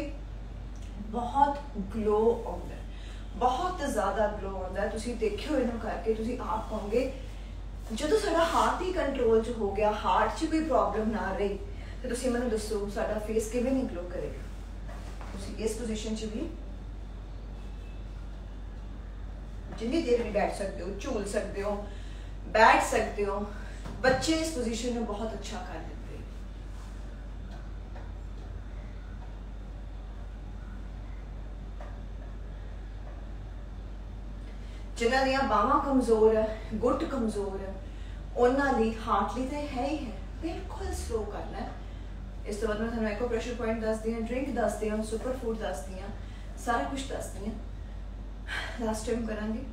ਬਹੁਤ ਗਲੋ ਆਉਂਦਾ ਬਹੁਤ ਜ਼ਿਆਦਾ ਗਲੋ ਆਉਂਦਾ ਤੁਸੀਂ ਦੇਖਿਓ ਇਹਨੂੰ ਕਰਕੇ, ਤੁਸੀਂ ਆਪ ਕਹੋਗੇ ਜਦੋਂ ਸਾਡਾ ਹਾਰਟ ਹੀ ਕੰਟਰੋਲ 'ਚ ਹੋ ਗਿਆ ਹਾਰਟ 'ਚ ਕੋਈ ਪ੍ਰੋਬਲਮ ਨਾ ਰਹੀ, ਤੇ ਤੁਸੀਂ ਮੈਨੂੰ ਦੱਸੋ ਸਾਡਾ ਫੇਸ ਕਿਵੇਂ ਨਹੀਂ ਗਲੋ ਕਰੇਗਾ? ਤੁਸੀਂ ਇਸ ਪੋਜੀਸ਼ਨ 'ਚ ਵੀ ਜਿੰਨੀ ਦੇਰ ਵੀ ਬੈਠ ਸਕਦੇ ਹੋ, ਝੂਲ ਸਕਦੇ ਹੋ, ਬੈਠ ਸਕਦੇ ਹੋ ਬੱਚੇ ਇਸ ਪੋਜੀਸ਼ਨ ਨੂੰ ਬਹੁਤ ਅੱਛਾ ਕਰ ਦਿੰਦੇ ਜਿਨ੍ਹਾਂ ਦੀਆਂ ਬਾਹਾਂ ਕਮਜ਼ੋਰ ਹੈ ਗੁੱਟ ਕਮਜ਼ੋਰ ਹੈ ਉਹਨਾਂ ਲਈ ਹਾਰਟ ਲਈ ਤਾਂ ਹੈ ਹੀ ਹੈ ਬਿਲਕੁਲ ਸਲੋ ਕਰਨਾ ਹੈ ਇਸ ਤੋਂ ਬਾਅਦ ਮੈਂ ਤੁਹਾਨੂੰ ਐਕੋ ਪ੍ਰੈਸ਼ਰ ਪੁਆਇੰਟ ਦੱਸਦੀ ਹਾਂ ਡਰਿੰਕ ਦੱਸਦੀ ਹਾਂ ਸੁਪਰ ਫੂਡ ਦੱਸਦੀ ਹਾਂ ਸਾਰਾ ਕੁਝ ਦੱਸਦੀ ਹਾਂ ਲਾਸਟ ਟਾਈਮ ਕਰਾਂਗੇ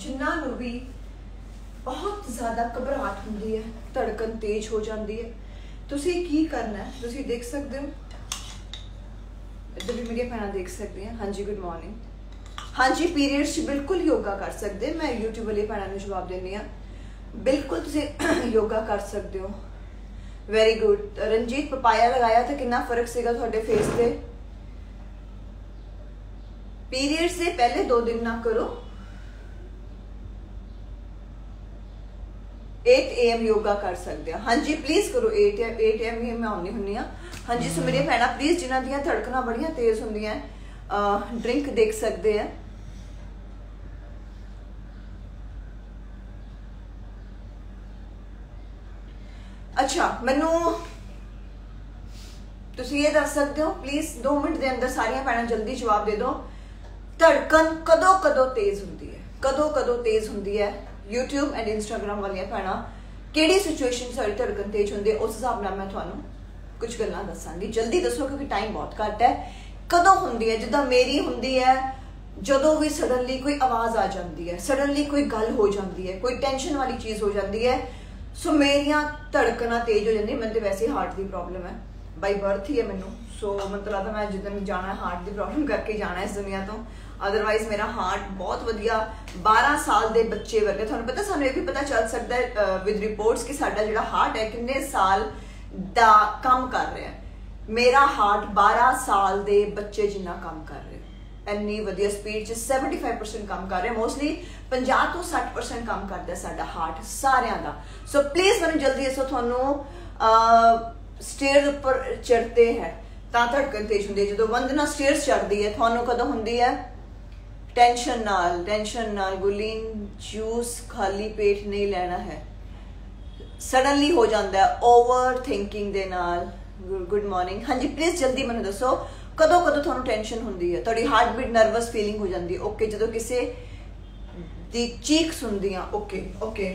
ਜਿਨ੍ਹਾਂ ਨੂੰ ਵੀ ਬਹੁਤ ਜ਼ਿਆਦਾ ਘਬਰਾਹਟ ਹੁੰਦੀ ਹੈ, ਧੜਕਣ ਤੇਜ਼ ਹੋ ਜਾਂਦੀ ਹੈ। ਤੁਸੀਂ ਕੀ ਕਰਨਾ ਤੁਸੀਂ ਦੇਖ ਸਕਦੇ ਹੋ। ਇੱਧਰ ਵੀ ਮੇਰੀਆਂ ਭੈਣਾਂ ਦੇਖ ਸਕਦੇ ਆ। ਹਾਂਜੀ ਗੁੱਡ ਮਾਰਨਿੰਗ ਹਾਂਜੀ ਪੀਰੀਅਡਸ 'ਚ ਬਿਲਕੁਲ ਯੋਗਾ ਕਰ ਸਕਦੇ ਮੈਂ YouTube ਵਾਲੀ ਭੈਣਾਂ ਨੂੰ ਜਵਾਬ ਦਿੰਦੀ ਆ ਬਿਲਕੁਲ ਤੁਸੀਂ ਯੋਗਾ ਕਰ ਸਕਦੇ ਹੋ। ਵੈਰੀ ਗੁੱਡ ਰਣਜੀਤ, ਪਪਾਇਆ ਲਗਾਇਆ ਤਾਂ ਕਿੰਨਾ ਫ਼ਰਕ ਸੀਗਾ ਤੁਹਾਡੇ ਫੇਸ ਤੇ? ਪੀਰੀਅਡਸ ਦੇ ਪਹਿਲੇ 2 ਦਿਨ ਨਾ ਕਰੋ। 8 am ਯੋਗਾ ਕਰ ਸਕਦੇ ਆ। ਹਾਂਜੀ ਪਲੀਜ਼ ਕਰੋ 8 8 am ਹੀ ਮੈਂ ਆਉਣੀ ਹੁੰਨੀ ਆ ਹਾਂਜੀ ਸੋ ਮੇਰੇ ਭੈਣਾ ਪਲੀਜ਼ ਜਿਨ੍ਹਾਂ ਦੀਆਂ ਧੜਕਣਾਂ ਬੜੀਆਂ ਤੇਜ਼ ਹੁੰਦੀਆਂ ਡਰਿੰਕ ਦੇਖ ਸਕਦੇ ਆ ਅੱਛਾ ਮੈਨੂੰ ਤੁਸੀਂ ਇਹ ਦੱਸ ਸਕਦੇ ਹੋ ਪਲੀਜ਼ 2 ਮਿੰਟ ਦੇ ਅੰਦਰ ਸਾਰੀਆਂ ਭੈਣਾਂ ਜਲਦੀ ਜਵਾਬ ਦੇ ਦਿਓ। ਧੜਕਨ ਕਦੋਂ ਕਦੋਂ ਤੇਜ਼ ਹੁੰਦੀ ਹੈ ਕਦੋਂ ਕਦੋਂ ਤੇਜ਼ ਹੁੰਦੀ ਹੈ YouTube ਐਂਡ Instagram ਵਾਲੀਆਂ ਭੈਣਾਂ ਕਿਹੜੀ ਸਿਚੁਏਸ਼ਨ ਸਾਡੀ ਧੜਕਨ ਤੇਜ਼ ਹੁੰਦੀ ਉਸ ਹਿਸਾਬ ਨਾਲ ਮੈਂ ਤੁਹਾਨੂੰ ਕੁਝ ਗੱਲਾਂ ਦੱਸਾਂਗੀ। ਜਲਦੀ ਦੱਸੋ ਕਿਉਂਕਿ ਟਾਈਮ ਬਹੁਤ ਘੱਟ ਹੈ। ਕਦੋਂ ਹੁੰਦੀ ਹੈ? ਜਿੱਦਾਂ ਮੇਰੀ ਹੁੰਦੀ ਹੈ, ਜਦੋਂ ਵੀ ਸਡਨਲੀ ਕੋਈ ਆਵਾਜ਼ ਆ ਜਾਂਦੀ ਹੈ ਸਡਨਲੀ ਕੋਈ ਗੱਲ ਹੋ ਜਾਂਦੀ ਹੈ, ਕੋਈ ਟੈਨਸ਼ਨ ਵਾਲੀ ਚੀਜ਼ ਹੋ ਜਾਂਦੀ ਹੈ, ਸੋ ਮੇਰੀਆਂ ਧੜਕਣਾਂ ਤੇਜ਼ ਹੋ ਜਾਂਦੀਆਂ। ਮੈਨੂੰ ਤੇ ਵੈਸੇ ਹਾਰਟ ਦੀ ਪ੍ਰੋਬਲਮ ਹੈ। ਬਾਈ ਬਰਥ ਹੀ ਹੈ ਮੈਨੂੰ। ਸੋ ਮਤਲਬ ਤਾਂ ਮੈਂ ਜਿੱਦਾਂ ਜਾਣਾ ਹਾਰਟ ਦੀ ਪ੍ਰੋਬਲਮ ਕਰਕੇ ਜਾਣਾ ਇਸ ਦੁਨੀਆ ਤੋਂ। ਅਦਰਵਾਈਜ਼ ਮੇਰਾ ਹਾਰਟ ਬਹੁਤ ਵਧੀਆ 12 ਸਾਲ ਦੇ ਬੱਚੇ ਵਰਗਾ। ਤੁਹਾਨੂੰ ਪਤਾ, ਸਾਨੂੰ ਇਹ ਵੀ ਪਤਾ ਚੱਲ ਸਕਦਾ ਹੈ ਵਿਦ ਰਿਪੋਰਟਸ ਕਿ ਸਾਡਾ ਜਿਹੜਾ ਹਾਰਟ ਹੈ, ਕਿੰਨੇ ਸਾਲ ਦਾ ਕੰਮ ਕਰ ਰਿਹਾ ਹੈ। ਮੇਰਾ ਹਾਰਟ 12 ਸਾਲ ਦੇ ਬੱਚੇ ਜਿੰਨਾ ਕੰਮ ਕਰ ਰਿਹਾ ਇੰਨੀ ਵਧੀਆ ਸਪੀਡ 'ਚ 75% ਕੰਮ ਕਰ ਰਿਹਾ ਮੋਸਟਲੀ 50 ਤੋਂ 60% ਕੰਮ ਕਰਦਾ ਸਾਡਾ ਹਾਰਟ ਸਾਰਿਆਂ ਦਾ। ਸੋ ਪਲੀਜ਼ ਮੈਨੂੰ ਜਲਦੀ ਦੱਸੋ, ਤੁਹਾਨੂੰ ਸਟੇਅਰ ਉੱਪਰ ਚੜਦੇ ਹੈ ਤਾਂ ਧੜਕਣ ਤੇਜ਼ ਹੁੰਦੀ ਹੈ। ਜਦੋਂ ਵੰਦਨਾ ਸਟੇਅਰਸ ਚੜਦੀ ਹੈ, ਤੁਹਾਨੂੰ ਕਦੋਂ ਹੁੰਦੀ ਹੈ? ਟੈਨਸ਼ਨ ਨਾਲ ਟੈਨਸ਼ਨ ਨਾਲ ਗੁਲੀਨ ਜੂਸ ਖਾਲੀ ਪੇਟ ਨਹੀਂ ਲੈਣਾ ਹੈ। ਸਡਨਲੀ ਹੋ ਜਾਂਦਾ ਹੈ ਓਵਰ ਥਿੰਕਿੰਗ ਦੇ ਨਾਲ। ਗੁੱਡ ਮਾਰਨਿੰਗ ਹਾਂਜੀ ਪਲੀਜ਼ ਜਲਦੀ ਮੈਨੂੰ ਦੱਸੋ, ਕਦੋਂ ਕਦੋਂ ਤੁਹਾਨੂੰ ਟੈਨਸ਼ਨ ਹੁੰਦੀ ਹੈ? ਤੁਹਾਡੀ ਹਾਰਟ ਬੀਟ ਨਰਵਸ ਫੀਲਿੰਗ ਹੋ ਜਾਂਦੀ ਹੈ। ਓਕੇ ਜਦੋਂ ਕਿਸੇ ਦੀ ਚੀਕ ਸੁਣਦੀ ਸੁਣਦੀਆਂ ਓਕੇ ਓਕੇ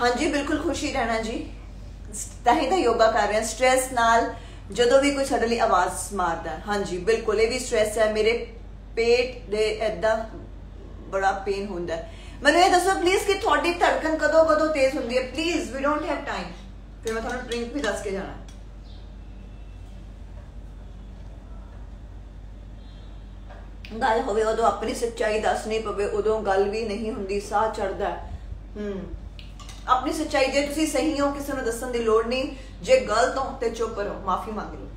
ਹਾਂਜੀ, ਬਿਲਕੁਲ ਖੁਸ਼ੀ ਰਹਿਣਾ ਜੀ। ਤਾਂ ਹੀ ਤਾਂ ਯੋਗਾ ਕਰ ਰਹੇ ਹਾਂ। ਸਟ्रेस ਨਾਲ ਜਦੋਂ ਵੀ ਕੋਈ ਸਡਨਲੀ ਆਵਾਜ਼ ਮਾਰਦਾ ਹਾਂਜੀ, ਬਿਲਕੁਲ, ਇਹ ਵੀ ਸਟ्रेस ਹੈ। ਮੇਰੇ ਪੇਟ ਦੇ ਐਦਾਂ ਬੜਾ ਪੇਨ ਹੁੰਦਾ ਮੈਨੂੰ ਇਹ ਦੱਸੋ ਪਲੀਜ਼ ਕਿ ਤੁਹਾਡੀ ਧੜਕਨ ਕਦੋਂ ਕਦੋਂ ਤੇਜ਼ ਹੁੰਦੀ ਹੈ? Please we don't have time ਫਿਰ ਮੈਂ ਤੁਹਾਨੂੰ ਡਰਿੰਕ ਵੀ ਦੱਸ ਕੇ ਜਾਣਾ। ਗੱਲ ਹੋਵੇ, ਉਦੋਂ ਆਪਣੀ ਸੱਚਾਈ ਦੱਸਣੀ ਪਵੇ, ਉਦੋਂ ਗੱਲ ਵੀ ਨਹੀਂ ਹੁੰਦੀ, ਸਾਹ ਚੜਦਾ ਹੂੰ। ਆਪਣੀ ਸੱਚਾਈ ਜੇ ਤੁਸੀਂ ਸਹੀ ਹੋ, ਕਿਸੇ ਨੂੰ ਦੱਸਣ ਦੀ ਲੋੜ ਨਹੀਂ ਜੇ ਗਲਤ ਹੋ ਤੇ ਚੁੱਪ ਰਹੋ, ਮਾਫੀ ਮੰਗ ਲਓ।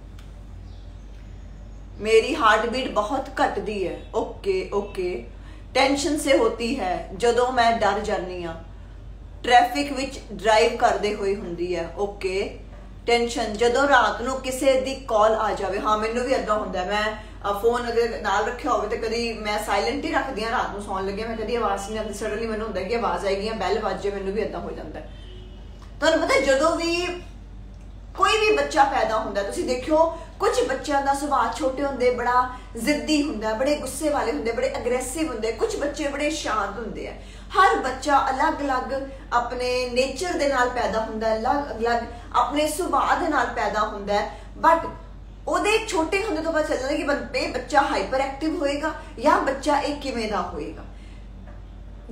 ਮੇਰੀ ਹਾਰਟ ਬੀਟ ਬਹੁਤ ਘਟਦੀ ਹੈ। ਓਕੇ ਓਕੇ ਟੈਨਸ਼ਨ ਸੇ ਹੋਤੀ ਹੈ, ਜਦੋਂ ਮੈਂ ਡਰ ਜਾਂਦੀ ਆ ਟ੍ਰੈਫਿਕ ਵਿੱਚ ਡਰਾਈਵ ਕਰਦੇ ਹੋਏ ਹੁੰਦੀ ਹੈ। ਓਕੇ ਟੈਨਸ਼ਨ ਜਦੋਂ ਰਾਤ ਨੂੰ ਕਿਸੇ ਦੀ ਕਾਲ ਆ ਜਾਵੇ। ਹਾਂ, ਮੈਨੂੰ ਵੀ ਇਦਾਂ ਹੁੰਦਾ ਮੈਂ ਫੋਨ ਅਗਰ ਨਾਲ ਰੱਖਿਆ ਹੋਵੇ ਤੇ ਕਦੀ ਮੈਂ ਸਾਇਲੈਂਟ ਹੀ ਰੱਖਦੀ ਆ ਰਾਤ ਨੂੰ ਸੌਣ ਲੱਗੇ ਮੈਂ ਕਦੀ ਆਵਾਜ਼ ਨਹੀਂ ਆਉਂਦੀ ਸਡਨਲੀ ਮੈਨੂੰ ਹੁੰਦਾ ਕਿ ਆਵਾਜ਼ ਆਏਗੀ ਜਾਂ ਬੈਲ ਵੱਜੇ ਮੈਨੂੰ ਵੀ ਇਦਾਂ ਹੋ ਜਾਂਦਾ ਤੁਹਾਨੂੰ ਪਤਾ ਜਦੋਂ ਵੀ ਕੋਈ ਵੀ ਬੱਚਾ ਪੈਦਾ ਹੁੰਦਾ, ਤੁਸੀਂ ਦੇਖਿਓ, ਕੁਝ ਬੱਚਿਆਂ ਦਾ ਸੁਭਾਅ ਛੋਟੇ ਹੁੰਦੇ ਬੜਾ ਜ਼ਿੱਦੀ ਹੁੰਦਾ, ਬੜੇ ਗੁੱਸੇ ਵਾਲੇ ਹੁੰਦੇ, ਬੜੇ ਅਗਰੈਸਿਵ ਹੁੰਦੇ, ਕੁਝ ਬੱਚੇ ਬੜੇ ਸ਼ਾਂਤ ਹੁੰਦੇ ਆ। ਹਰ ਬੱਚਾ ਅਲੱਗ-ਅਲੱਗ ਆਪਣੇ ਨੇਚਰ ਦੇ ਨਾਲ ਪੈਦਾ ਹੁੰਦਾ, ਅਲੱਗ-ਅਲੱਗ ਆਪਣੇ ਸੁਭਾਅ ਦੇ ਨਾਲ ਪੈਦਾ ਹੁੰਦਾ ਬਟ ਉਹਦੇ ਛੋਟੇ ਹੁੰਦੇ ਤੋਂ ਪਤਾ ਚੱਲਦਾ ਕਿ ਬੰਦੇ ਬੱਚਾ ਹਾਈਪਰ ਐਕਟਿਵ ਹੋਏਗਾ ਜਾਂ ਬੱਚਾ ਇਹ ਕਿਵੇਂ ਦਾ ਹੋਏਗਾ।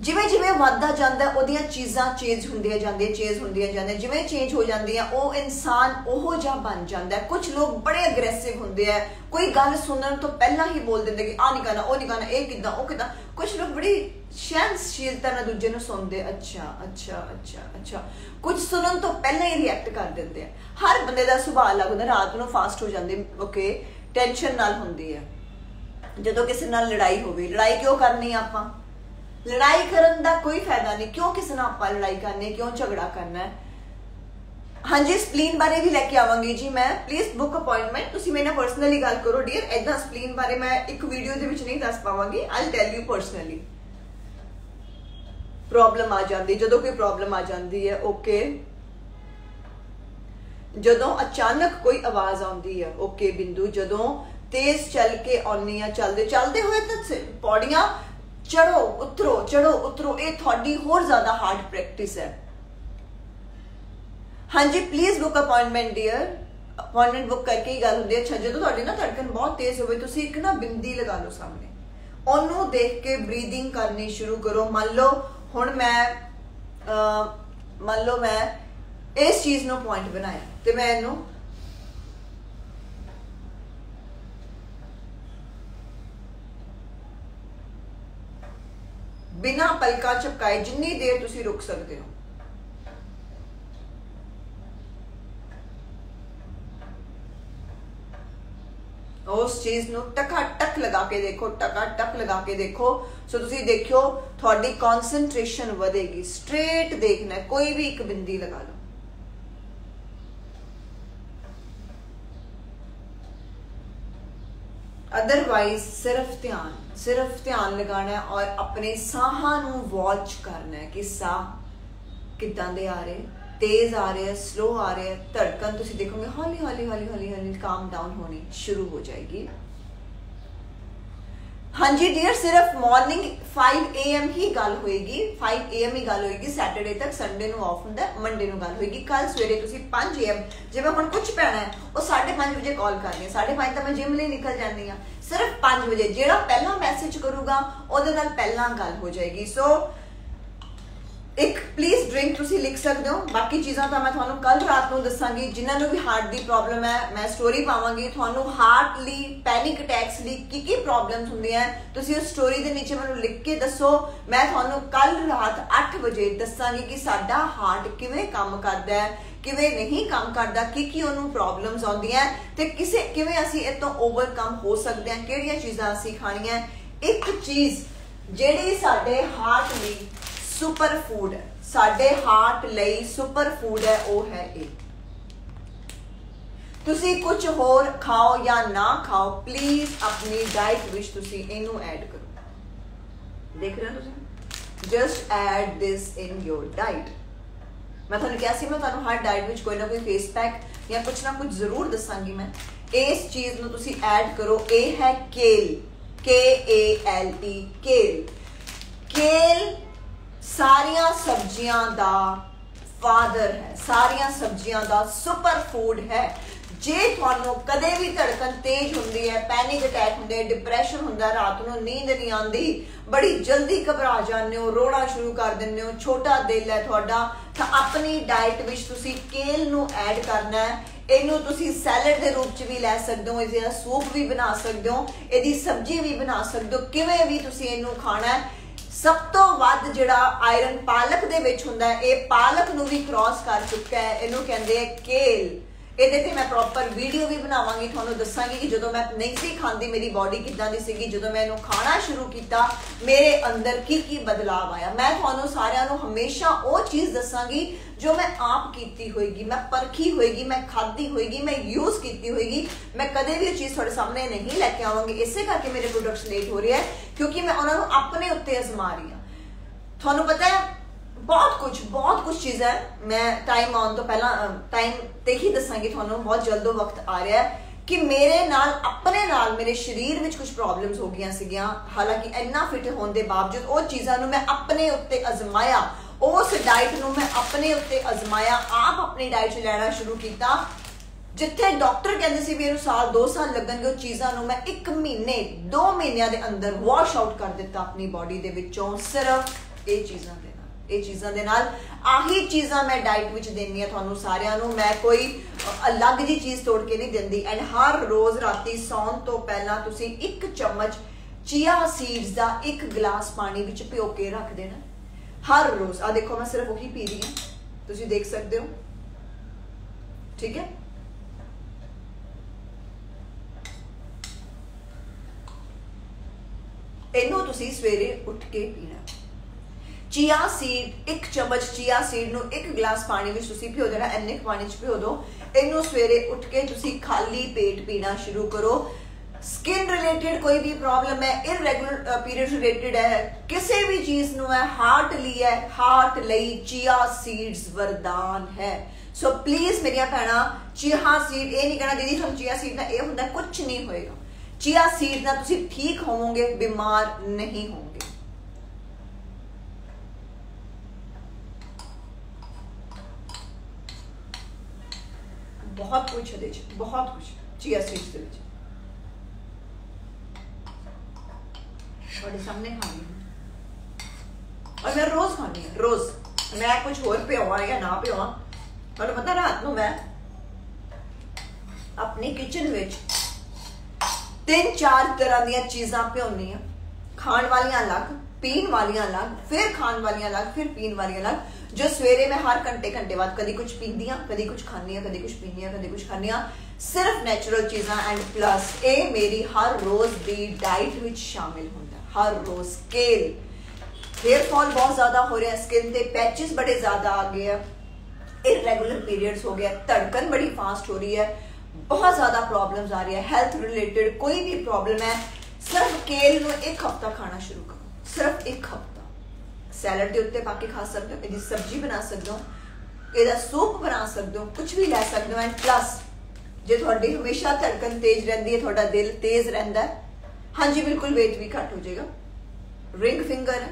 ਜਿਵੇਂ ਜਿਵੇਂ ਵੱਧਦਾ ਜਾਂਦਾ, ਉਹਦੀਆਂ ਚੀਜ਼ਾਂ ਚੇਂਜ ਹੁੰਦੀਆਂ ਜਾਂਦੀਆਂ ਚੇਂਜ ਹੁੰਦੀਆਂ ਜਾਂਦੀਆਂ, ਜਿਵੇਂ ਚੇਂਜ ਹੋ ਜਾਂਦੀਆਂ, ਉਹ ਇਨਸਾਨ ਉਹੋ ਜਿਹਾ ਬਣ ਜਾਂਦਾ ਹੈ। ਕੁਝ ਲੋਕ ਬੜੇ ਅਗਰੈਸਿਵ ਹੁੰਦੇ ਆ। ਕੋਈ ਗੱਲ ਸੁਣਨ ਤੋਂ ਪਹਿਲਾਂ ਹੀ ਬੋਲ ਦਿੰਦੇ ਕਿ ਆ ਨਹੀਂ ਕਰਨਾ, ਉਹ ਨਹੀਂ ਕਰਨਾ, ਇਹ ਕਿਦਾਂ, ਉਹ ਕਿਦਾਂ। ਕੁਝ ਲੋਕ ਬੜੀ ਸ਼ੈਂਸਸ਼ੀਲਤਾ ਨਾਲ ਦੂਜੇ ਨੂੰ ਸੁਣਦੇ, ਅੱਛਾ ਅੱਛਾ ਅੱਛਾ ਅੱਛਾ। ਕੁਝ ਸੁਣਨ ਤੋਂ ਪਹਿਲਾਂ ਹੀ ਰਿਐਕਟ ਕਰ ਦਿੰਦੇ ਆ। ਹਰ ਬੰਦੇ ਦਾ ਸੁਭਾਅ ਅਲੱਗ ਹੁੰਦਾ, ਰਾਤ ਨੂੰ ਫਾਸਟ ਹੋ ਜਾਂਦੇ ਓਕੇ ਟੈਨਸ਼ਨ ਨਾਲ ਹੁੰਦੀ ਹੈ ਜਦੋਂ ਕਿਸੇ ਨਾਲ ਲੜਾਈ ਹੋਵੇ, ਲੜਾਈ ਕਿਉਂ ਕਰਨੀ ਆਪਾਂ? ਲੜਾਈ ਕਰਨ ਦਾ ਕੋਈ ਫਾਇਦਾ ਨਹੀਂ। ਕਿਉਂ ਕਿਸੇ ਨਾਲ ਆਪਾਂ ਲੜਾਈ ਕਰਨੀ ਕਿਉਂ ਝਗੜਾ ਕਰਨਾ ਹੈ? ਹਾਂਜੀ ਸਪਲੀਨ ਬਾਰੇ ਵੀ ਲੈ ਕੇ ਆਵਾਂਗੀ ਜੀ ਮੈਂ। ਪਲੀਜ਼ ਬੁੱਕ ਅਪਾਇੰਟਮੈਂਟ ਤੁਸੀਂ ਮੇਰੇ ਨਾਲ ਪਰਸਨਲੀ ਗੱਲ ਕਰੋ ਡੀਅਰ ਐਦਾਂ ਸਪਲੀਨ ਬਾਰੇ ਮੈਂ ਇੱਕ ਵੀਡੀਓ ਦੇ ਵਿੱਚ ਨਹੀਂ ਦੱਸ ਪਾਵਾਂਗੀ। I tell you personally problem ਆ ਜਾਂਦੀ। ਜਦੋਂ ਕੋਈ ਪ੍ਰੋਬਲਮ ਆ ਜਾਂਦੀ ਹੈ ਓਕੇ ਜਦੋਂ ਅਚਾਨਕ ਕੋਈ ਆਵਾਜ਼ ਆਉਂਦੀ ਹੈ ਓਕੇ ਬਿੰਦੂ। ਜਦੋਂ ਤੇਜ਼ ਚੱਲ ਕੇ ਆਉਣੀ ਆ ਚੱਲਦੇ ਚੱਲਦੇ ਹੋਏ ਤਾਂ ਪੌੜੀਆਂ ਚੜੋ, ਉਤਰੋ ਚੜੋ, ਉਤਰੋ, ਇਹ ਤੁਹਾਡੀ ਹੋਰ ਜ਼ਿਆਦਾ ਹਾਰਡ ਪ੍ਰੈਕਟਿਸ ਹੈ। ਹਾਂਜੀ please book appointment dear appointment book ਕਰਕੇ ਹੀ ਗੱਲ ਹੁੰਦੀ ਹੈ। ਅੱਛਾ, ਜਦੋਂ ਤੁਹਾਡੀ ਨਾ ਧੜਕਨ ਬਹੁਤ ਤੇਜ਼ ਹੋਵੇ, ਤੁਸੀਂ ਇੱਕ ਨਾ ਬਿੰਦੀ ਲਗਾ ਲਓ ਸਾਹਮਣੇ। ਉਹਨੂੰ ਦੇਖ ਕੇ ਬਰੀਦਿੰਗ ਕਰਨੀ ਸ਼ੁਰੂ ਕਰੋ। ਮੰਨ ਲਓ, ਹੁਣ ਮੈਂ ਮੰਨ ਲਓ ਮੈਂ ਇਸ ਚੀਜ਼ ਨੂੰ ਪੁਆਇੰਟ ਬਣਾਇਆ ਤੇ ਮੈਂ ਇਹਨੂੰ ਬਿਨਾ ਪਲਕਾਂ ਚਪਕਾਏ ਜਿੰਨੀ ਦੇਰ ਤੁਸੀਂ ਰੁਕ ਸਕਦੇ ਹੋ। ਉਸ ਚੀਜ਼ ਨੂੰ ਟਕਾ ਟਕ ਲਗਾ ਕੇ ਦੇਖੋ ਟਕਾ ਟਕ ਲਗਾ ਕੇ ਦੇਖੋ। ਸੋ ਤੁਸੀਂ ਦੇਖਿਓ, ਤੁਹਾਡੀ ਕਨਸੈਂਟ੍ਰੇਸ਼ਨ ਵਧੇਗੀ। ਸਟ੍ਰੇਟ ਦੇਖਣਾ ਕੋਈ ਵੀ ਇੱਕ ਬਿੰਦੀ ਲਗਾ ਲਓ। ਅਦਰਵਾਈਜ਼ ਸਿਰਫ ਧਿਆਨ ਸਿਰਫ ਧਿਆਨ ਲਗਾਣਾ ਹੈ ਔਰ ਆਪਣੇ ਸਾਹਾਂ ਨੂੰ ਵਾਚ ਕਰਨਾ ਹੈ ਕਿ ਸਾਹ ਕਿੱਦਾਂ ਦੇ ਆ ਰਹੇ, ਤੇਜ਼ ਆ ਰਹੇ ਸਲੋ ਆ ਰਿਹਾ ਧੜਕਣ ਤੁਸੀਂ ਦੇਖੋਗੇ ਹੌਲੀ ਹੌਲੀ ਹੌਲੀ ਹੌਲੀ ਹੌਲੀ ਕਾਮ ਡਾਊਨ ਹੋਣੀ ਸ਼ੁਰੂ ਹੋ ਜਾਏਗੀ। ਹਾਂਜੀ ਡੀਅਰ ਸਿਰਫ ਮਾਰਨਿੰਗ 5 AM ਹੀ ਗੱਲ ਹੋਏਗੀ। 5 AM ਹੀ ਗੱਲ ਹੋਏਗੀ ਸੈਟਰਡੇ ਤੱਕ ਸੰਡੇ ਨੂੰ ਆਫ ਹੁੰਦਾ ਮੰਡੇ ਨੂੰ ਗੱਲ ਹੋਏਗੀ। ਕੱਲ ਸਵੇਰੇ ਤੁਸੀਂ 5 AM ਜਿਵੇਂ ਹੁਣ ਕੁਝ ਪੈਣਾ ਹੈ, ਉਹ 5:30 ਵਜੇ ਕਾਲ ਕਰਨੀ ਹੈ। 5:30 ਤਾਂ ਮੈਂ ਜਿਮ ਲਈ ਨਿਕਲ ਜਾਂਦੀ ਆ ਸਿਰਫ 5 ਵਜੇ, ਜਿਹੜਾ ਪਹਿਲਾਂ ਮੈਸੇਜ ਕਰੂਗਾ, ਉਹਦੇ ਨਾਲ ਪਹਿਲਾਂ ਗੱਲ ਹੋ ਜਾਏਗੀ। ਸੋ ਇੱਕ ਪਲੀਜ਼ ਡਰਿੰਕ ਤੁਸੀਂ ਲਿਖ ਸਕਦੇ ਹੋ। ਬਾਕੀ ਚੀਜ਼ਾਂ ਤਾਂ ਮੈਂ ਤੁਹਾਨੂੰ ਕੱਲ ਰਾਤ ਨੂੰ ਦੱਸਾਂਗੀ, ਜਿਨ੍ਹਾਂ ਨੂੰ ਵੀ ਹਾਰਟ ਦੀ ਪ੍ਰੋਬਲਮ ਹੈ, ਮੈਂ ਸਟੋਰੀ ਪਾਵਾਂਗੀ। ਤੁਹਾਨੂੰ ਹਾਰਟ ਲਈ ਪੈਨਿਕ ਅਟੈਕਸ ਲਈ ਕੀ ਕੀ ਪ੍ਰੋਬਲਮਸ ਹੁੰਦੀਆਂ ਤੁਸੀਂ ਉਸ ਸਟੋਰੀ ਦੇ ਨੀਚੇ ਮੈਨੂੰ ਲਿਖ ਕੇ ਦੱਸੋ। ਮੈਂ ਤੁਹਾਨੂੰ ਕੱਲ ਰਾਤ 8 ਵਜੇ ਦੱਸਾਂਗੀ ਕਿ ਸਾਡਾ ਹਾਰਟ ਕਿਵੇਂ ਕੰਮ ਕਰਦਾ ਹੈ, ਕਿਵੇਂ ਨਹੀਂ ਕੰਮ ਕਰਦਾ ਕੀ ਕੀ ਉਹਨੂੰ ਪ੍ਰੋਬਲਮਸ ਆਉਂਦੀਆਂ ਤੇ ਕਿਸੇ, ਕਿਵੇਂ ਅਸੀਂ ਇਹ ਤੋਂ ਓਵਰਕਮ ਹੋ ਸਕਦੇ ਹਾਂ, ਕਿਹੜੀਆਂ ਚੀਜ਼ਾਂ ਅਸੀਂ ਖਾਣੀਆਂ ਇੱਕ ਚੀਜ਼ ਜਿਹੜੀ ਸਾਡੇ ਹਾਰਟ ਲਈ ਸੁਪਰ ਫੂਡ ਸਾਡੇ ਹਾਰਟ ਲਈ ਸੁਪਰ ਫੂਡ ਹੈ, ਉਹ ਹੈ ਇਹ ਤੁਸੀਂ ਕੁਝ ਹੋਰ ਖਾਓ ਜਾਂ ਨਾ ਖਾਓ ਪਲੀਜ਼ ਆਪਣੀ ਡਾਈਟ ਵਿੱਚ ਤੁਸੀਂ ਇਹਨੂੰ ਐਡ ਕਰੋ। ਦੇਖ ਰਹੇ ਹੋ ਤੁਸੀਂ? Just add this in your diet ਮੈਂ ਤੁਹਾਨੂੰ ਕਿਹਾ ਸੀ, ਮੈਂ ਤੁਹਾਨੂੰ ਹਰ ਡਾਈਟ ਵਿੱਚ ਕੋਈ ਨਾ ਕੋਈ ਫੇਸ ਪੈਕ ਜਾਂ ਕੁਝ ਨਾ ਕੁਝ ਜ਼ਰੂਰ ਦੱਸਾਂਗੀ ਮੈਂ। ਇਸ ਚੀਜ਼ ਨੂੰ ਤੁਸੀਂ ਐਡ ਕਰੋ, ਇਹ ਹੈ ਕੇਲ ਕੇ ਏ ਐਲ ਈ ਕੇਲ ਕੇਲ ਸਾਰੀਆਂ ਸਬਜ਼ੀਆਂ ਦਾ ਫਾਦਰ ਹੈ, ਸਾਰੀਆਂ ਸਬਜ਼ੀਆਂ ਦਾ ਸੁਪਰ ਫੂਡ ਹੈ। ਜੇ ਤੁਹਾਨੂੰ ਕਦੇ ਵੀ ਧੜਕਣ ਤੇਜ਼ ਹੁੰਦੀ ਹੈ, ਪੈਨਿਕ ਅਟੈਕ ਹੁੰਦੇ, ਡਿਪਰੈਸ਼ਨ ਹੁੰਦਾ, ਰਾਤ ਨੂੰ ਨੀਂਦ ਨਹੀਂ ਆਉਂਦੀ, ਬੜੀ ਜਲਦੀ ਘਬਰਾ ਜਾਂਦੇ ਹੋ, ਰੋਣਾ ਸ਼ੁਰੂ ਕਰ ਦਿੰਦੇ ਹੋ, ਛੋਟਾ ਦਿਲ ਹੈ ਤੁਹਾਡਾ, ਤਾਂ ਆਪਣੀ ਡਾਈਟ ਵਿੱਚ ਤੁਸੀਂ ਕੇਲ ਨੂੰ ਐਡ ਕਰਨਾ ਹੈ। ਇਹਨੂੰ ਤੁਸੀਂ ਸੈਲਡ ਦੇ ਰੂਪ 'ਚ ਵੀ ਲੈ ਸਕਦੇ ਹੋ, ਇਹਦਾ ਸੂਪ ਵੀ ਬਣਾ ਸਕਦੇ ਹੋ, ਇਹਦੀ ਸਬਜ਼ੀ ਵੀ ਬਣਾ ਸਕਦੇ ਹੋ, ਕਿਵੇਂ ਵੀ ਤੁਸੀਂ ਇਹਨੂੰ ਖਾਣਾ ਹੈ। ਸਭ ਤੋਂ ਵੱਧ ਜਿਹੜਾ ਆਇਰਨ ਪਾਲਕ ਦੇ ਵਿੱਚ ਹੁੰਦਾ ਹੈ, ਇਹ ਪਾਲਕ ਨੂੰ ਵੀ ਕ੍ਰਾਸ ਕਰ ਚੁੱਕਾ ਹੈ। ਇਹਨੂੰ ਕਹਿੰਦੇ ਆ ਕੇਲ ਇਹਦੇ ਤੇ ਮੈਂ ਪ੍ਰੋਪਰ ਵੀਡੀਓ ਵੀ ਬਣਾਵਾਂਗੀ, ਤੁਹਾਨੂੰ ਦੱਸਾਂਗੀ ਕਿ ਜਦੋਂ ਮੈਂ ਨਹੀਂ ਸੀ ਖਾਂਦੀ, ਮੇਰੀ ਬਾਡੀ ਕਿੱਦਾਂ ਦੀ ਸੀਗੀ, ਜਦੋਂ ਮੈਂ ਇਹਨੂੰ ਖਾਣਾ ਸ਼ੁਰੂ ਕੀਤਾ, ਮੇਰੇ ਅੰਦਰ ਕੀ ਕੀ ਬਦਲਾਅ ਆਇਆ। ਮੈਂ ਤੁਹਾਨੂੰ ਸਾਰਿਆਂ ਨੂੰ ਹਮੇਸ਼ਾ ਉਹ ਚੀਜ਼ ਦੱਸਾਂਗੀ ਜੋ ਮੈਂ ਆਪ ਕੀਤੀ ਹੋਏਗੀ, ਮੈਂ ਪਰਖੀ ਹੋਏਗੀ, ਮੈਂ ਖਾਦੀ ਹੋਏਗੀ, ਮੈਂ ਯੂਜ਼ ਕੀਤੀ ਹੋਏਗੀ, ਮੈਂ ਕਦੇ ਵੀ ਇਹ ਚੀਜ਼ ਤੁਹਾਡੇ ਸਾਹਮਣੇ ਨਹੀਂ ਲੈ ਕੇ ਆਵਾਂਗੀ। ਇਸੇ ਕਰਕੇ ਮੇਰੇ ਪ੍ਰੋਡਕਟਸ ਲੇਟ ਹੋ ਰਿਹਾ ਹੈ ਕਿਉਂਕਿ ਮੈਂ ਉਹਨਾਂ ਨੂੰ ਆਪਣੇ ਉੱਤੇ ਅਜ਼ਮਾ ਰਹੀ ਹਾਂ। ਤੁਹਾਨੂੰ ਪਤਾ ਹੈ, ਬਹੁਤ ਕੁਝ ਬਹੁਤ ਕੁਝ ਚੀਜ਼ਾਂ ਮੈਂ ਟਾਈਮ ਆਉਣ ਤੋਂ ਪਹਿਲਾਂ ਟਾਈਮ ਤੇ ਹੀ ਦੱਸਾਂਗੀ ਤੁਹਾਨੂੰ, ਬਹੁਤ ਜਲਦੋ ਵਕਤ ਆ ਰਿਹਾ ਹੈ ਕਿ ਮੇਰੇ ਨਾਲ, ਆਪਣੇ ਨਾਲ ਮੇਰੇ ਸਰੀਰ ਵਿੱਚ ਕੁਝ ਪ੍ਰੋਬਲਮਸ ਹੋ ਗਈਆਂ ਸੀਗੀਆਂ। ਹਾਲਾਂਕਿ ਇੰਨਾ ਫਿਟ ਹੋਣ ਦੇ ਬਾਵਜੂਦ ਉਹ ਚੀਜ਼ਾਂ ਨੂੰ ਮੈਂ ਆਪਣੇ ਉੱਤੇ ਅਜ਼ਮਾਇਆ ਉਸ ਡਾਈਟ ਨੂੰ ਮੈਂ ਆਪਣੇ ਉੱਤੇ ਅਜ਼ਮਾਇਆ, ਆਪ ਆਪਣੀ ਡਾਈਟ 'ਚ ਲੈਣਾ ਸ਼ੁਰੂ ਕੀਤਾ। ਜਿੱਥੇ ਡਾਕਟਰ ਕਹਿੰਦੇ ਸੀ ਵੀ ਇਹਨੂੰ ਸਾਲ 2 ਸਾਲ ਲੱਗਣਗੇ, ਉਹ ਚੀਜ਼ਾਂ ਨੂੰ ਮੈਂ 1 ਮਹੀਨੇ 2 ਮਹੀਨਿਆਂ ਦੇ ਅੰਦਰ ਵਾਸ਼ ਆਊਟ ਕਰ ਦਿੱਤਾ ਆਪਣੀ ਬਾਡੀ ਦੇ ਵਿੱਚੋਂ, ਸਿਰਫ ਇਹ ਚੀਜ਼ਾਂ ਦੇ ਨਾਲ, ਇਹ ਚੀਜ਼ਾਂ ਦੇ ਨਾਲ। ਆਹੀ ਚੀਜ਼ਾਂ ਮੈਂ ਡਾਈਟ ਵਿੱਚ ਦੇਣੀ ਆ ਤੁਹਾਨੂੰ ਸਾਰਿਆਂ ਨੂੰ। ਮੈਂ ਕੋਈ ਅਲੱਗ ਜੀ ਚੀਜ਼ ਤੋੜ ਕੇ ਨਹੀਂ ਦਿੰਦੀ। ਐਂਡ ਹਰ ਰੋਜ਼ ਰਾਤੀ ਸੌਣ ਤੋਂ ਪਹਿਲਾਂ ਤੁਸੀਂ ਇੱਕ ਚਮਚ ਚੀਆ ਸੀਡਸ ਦਾ ਇੱਕ ਗਲਾਸ ਪਾਣੀ ਵਿੱਚ ਭਿਓ ਕੇ ਰੱਖ ਦੇਣਾ। ਹਰ ਰੋਜ਼ ਆ ਦੇਖੋ ਮੈਂ ਸਿਰਫ ਉਹੀ ਪੀ ਰਹੀ ਹਾਂ ਤੁਸੀਂ ਦੇਖ ਸਕਦੇ ਹੋ ਠੀਕ ਹੈ ਇਹਨੂੰ ਤੁਸੀਂ ਸਵੇਰੇ ਉੱਠ ਕੇ ਪੀਣਾ ਚੀਆ ਸੀਡ ਇੱਕ ਚਮਚ ਚੀਆ ਸੀਡ ਨੂੰ ਇੱਕ ਗਲਾਸ ਪਾਣੀ ਵਿੱਚ ਤੁਸੀਂ ਭਿਓ ਦੇਣਾ ਇੰਨੇ ਪਾਣੀ 'ਚ ਭਿਓ ਦਿਓ ਇਹਨੂੰ ਸਵੇਰੇ ਉੱਠ ਕੇ ਤੁਸੀਂ ਖਾਲੀ ਪੇਟ ਪੀਣਾ ਸ਼ੁਰੂ ਕਰੋ ਸਕਿਨ ਰਿਲੇਟਡ ਕੋਈ ਵੀ ਪ੍ਰੋਬਲਮ ਹੈ ਇਰੈਗੂਲਰ ਪੀਰੀਅਡ ਰਿਲੇਟਡ ਹੈ, ਕਿਸੇ ਵੀ ਚੀਜ਼ ਨੂੰ ਹੈ ਹਾਰਟ ਲਈ ਹੈ ਹਾਰਟ ਲਈ ਚੀਆ ਸੀਡਸ ਵਰਦਾਨ ਹੈ। ਸੋ ਪਲੀਜ਼ ਮੇਰੀਆਂ ਭੈਣਾਂ ਚੀਆ ਸੀਡ ਇਹ ਨਹੀਂ ਕਹਿਣਾ ਦੀਦੀ ਸਾਨੂੰ ਚੀਆ ਸੀਡ ਦਾ ਇਹ ਹੁੰਦਾ ਕੁਝ ਨਹੀਂ ਹੋਏਗਾ। ਚੀਆ ਸੀਡ ਨਾਲ ਤੁਸੀਂ ਠੀਕ ਹੋਵੋਗੇ, ਬਿਮਾਰ ਨਹੀਂ ਹੋਵੋਗੇ। ਬਹੁਤ ਕੁਝ ਇਹਦੇ ਚ ਬਹੁਤ ਕੁਝ ਚੀਆ ਸੀਡ ਦੇ ਵਿੱਚ। ਤੁਹਾਡੇ ਸਾਹਮਣੇ ਖਾਣੀ ਔਰ ਮੈਂ ਰੋਜ਼ ਖਾਣੀ ਹੈ ਰੋਜ਼ ਮੈਂ ਕੁਝ ਹੋਰ ਪਿਆਵਾਂ ਜਾਂ ਨਾ ਪਿਆਵਾਂ ਤੁਹਾਨੂੰ ਪਤਾ ਰਾਤ ਨੂੰ ਮੈਂ ਆਪਣੀ ਕਿਚਨ ਵਿੱਚ ਤਿੰਨ ਚਾਰ ਤਰ੍ਹਾਂ ਦੀਆਂ ਚੀਜ਼ਾਂ ਪਿਉਣੀ ਆ ਖਾਣ ਵਾਲੀਆਂ ਅਲੱਗ, ਪੀਣ ਵਾਲੀਆਂ ਅਲੱਗ, ਫਿਰ ਖਾਣ ਵਾਲੀਆਂ ਅਲੱਗ, ਫਿਰ ਪੀਣ ਵਾਲੀਆਂ ਅਲੱਗ, ਜੋ ਸਵੇਰੇ ਮੈਂ ਹਰ ਘੰਟੇ ਘੰਟੇ ਬਾਅਦ ਕਦੀ ਕੁਝ ਪੀਂਦੀਆਂ ਕਦੀ ਕੁਝ ਖਾਂਦੀਆਂ ਕਦੀ ਕੁਝ ਪੀਂਦੀਆਂ ਕਦੀ ਕੁਝ ਖਾਂਦੀਆਂ ਸਿਰਫ ਨੇਚਰਲ ਚੀਜ਼ਾਂ ਐਂਡ ਪਲੱਸ ਇਹ ਮੇਰੀ ਹਰ ਰੋਜ਼ ਦੀ ਡਾਈਟ ਵਿੱਚ ਸ਼ਾਮਿਲ ਹੁੰਦੀ ਹਰ ਰੋਜ਼ ਸਕੇਲ ਹੇਅਰ ਫਾਲ ਬਹੁਤ ਜ਼ਿਆਦਾ ਹੋ ਰਿਹਾ ਸਕਿਨ ਤੇ ਪੈਚਸ ਬੜੇ ਜ਼ਿਆਦਾ ਆ ਗਏ ਆ। ਇਰੈਗੂਲਰ ਪੀਰੀਅਡਸ ਹੋ ਗਿਆ ਧੜਕਨ ਬੜੀ ਫਾਸਟ ਹੋ ਰਹੀ ਹੈ। ਬਹੁਤ ਜ਼ਿਆਦਾ ਪ੍ਰੋਬਲਮਸ ਆ ਰਹੀ ਹੈਲਥ ਰਿਲੇਟਡ ਕੋਈ ਵੀ ਪ੍ਰੋਬਲਮ ਹੈ, ਸਿਰਫ ਕੇਲ ਨੂੰ ਇੱਕ ਹਫਤਾ ਖਾਣਾ ਸ਼ੁਰੂ ਕਰੋ। ਸਿਰਫ ਇੱਕ ਹਫਤਾ। ਸੈਲਡ ਦੇ ਉੱਤੇ ਬਾਕੀ ਖਾ ਸਕਦੇ ਹੋ, ਇਹਦੀ ਸਬਜ਼ੀ ਬਣਾ ਸਕਦੇ ਹੋ, ਇਹਦਾ ਸੂਪ ਬਣਾ ਸਕਦੇ ਹੋ ਕੁਝ ਵੀ ਲੈ ਸਕਦੇ ਹੋ ਐਂਡ ਪਲੱਸ ਜੇ ਤੁਹਾਡੀ ਹਮੇਸ਼ਾ ਧੜਕਨ ਤੇਜ਼ ਰਹਿੰਦੀ ਹੈ, ਤੁਹਾਡਾ ਦਿਲ ਤੇਜ਼ ਰਹਿੰਦਾ ਹੈ ਹਾਂਜੀ, ਬਿਲਕੁਲ, weight ਵੀ ਘਟ ਹੋ ਜਾਏਗਾ। ਰਿੰਗ ਫਿੰਗਰ ਹੈ।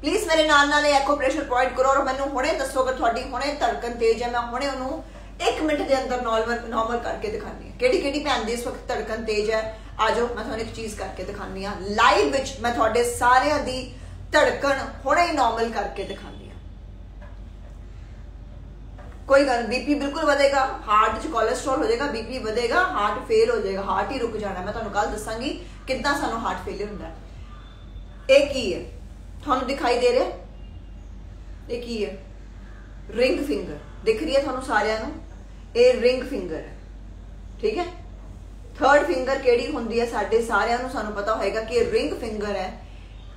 ਪਲੀਜ਼ ਮੇਰੇ ਨਾਲ ਨਾਲ ਇਹ ਐਕੋ ਪ੍ਰੈਸ਼ਰ ਪੁਆਇੰਟ ਕਰੋ ਔਰ ਮੈਨੂੰ ਹੁਣੇ ਦੱਸੋ ਕਿ ਤੁਹਾਡੀ ਹੁਣੇ ਧੜਕਨ ਤੇਜ਼ ਹੈ, ਮੈਂ ਹੁਣੇ ਉਹਨੂੰ 1 ਮਿੰਟ ਦੇ ਅੰਦਰ ਨਾਰਮਲ ਨਾਰਮਲ ਕਰਕੇ ਦਿਖਾਣੀ ਹੈ। ਕਿਹੜੀ ਕਿਹੜੀ ਭੈਣ ਦੀ ਇਸ ਵਕਤ ਧੜਕਨ ਤੇਜ਼ ਹੈ? ਆਜੋ ਮੈਂ ਤੁਹਾਨੂੰ ਇੱਕ ਚੀਜ਼ ਕਰਕੇ ਦਿਖਾਣੀ ਆ ਲਾਈਵ ਵਿੱਚ ਮੈਂ ਤੁਹਾਡੇ ਸਾਰਿਆਂ ਦੀ ਧੜਕਨ ਹੁਣੇ ਹੀ ਨਾਰਮਲ ਕਰਕੇ ਦਿਖਾਣੀ ਆ ਕੋਈ ਗੱਲ ਬੀਪੀ ਬਿਲਕੁਲ ਵਧੇਗਾ ਹਾਰਟ 'ਚ ਕੋਲੇਸਟ੍ਰੋਲ ਹੋ ਜਾਏਗਾ ਬੀਪੀ ਵਧੇਗਾ ਹਾਰਟ ਫੇਲ ਹੋ ਜਾਏਗਾ ਹਾਰਟ ਹੀ ਰੁਕ ਜਾਣਾ, ਮੈਂ ਤੁਹਾਨੂੰ ਕੱਲ ਦੱਸਾਂਗੀ ਕਿੱਦਾਂ ਸਾਨੂੰ ਹਾਰਟ ਫੇਲਿਅਰ ਹੁੰਦਾ ਇਹ ਕੀ ਹੈ? ਤੁਹਾਨੂੰ ਦਿਖਾਈ ਦੇ ਰਿਹਾ ਇਹ ਕੀ ਹੈ? ਰਿੰਗ ਫਿੰਗਰ ਦਿਖ ਰਹੀ ਹੈ ਤੁਹਾਨੂੰ ਸਾਰਿਆਂ ਨੂੰ? ਇਹ ਰਿੰਗ ਫਿੰਗਰ ਹੈ। ਠੀਕ ਹੈ? ਥਰਡ ਫਿੰਗਰ ਕਿਹੜੀ ਹੁੰਦੀ ਹੈ? ਸਾਡੇ ਸਾਰਿਆਂ ਨੂੰ ਸਾਨੂੰ ਪਤਾ ਹੋਏਗਾ ਕਿ ਇਹ ਰਿੰਗ ਫਿੰਗਰ ਹੈ।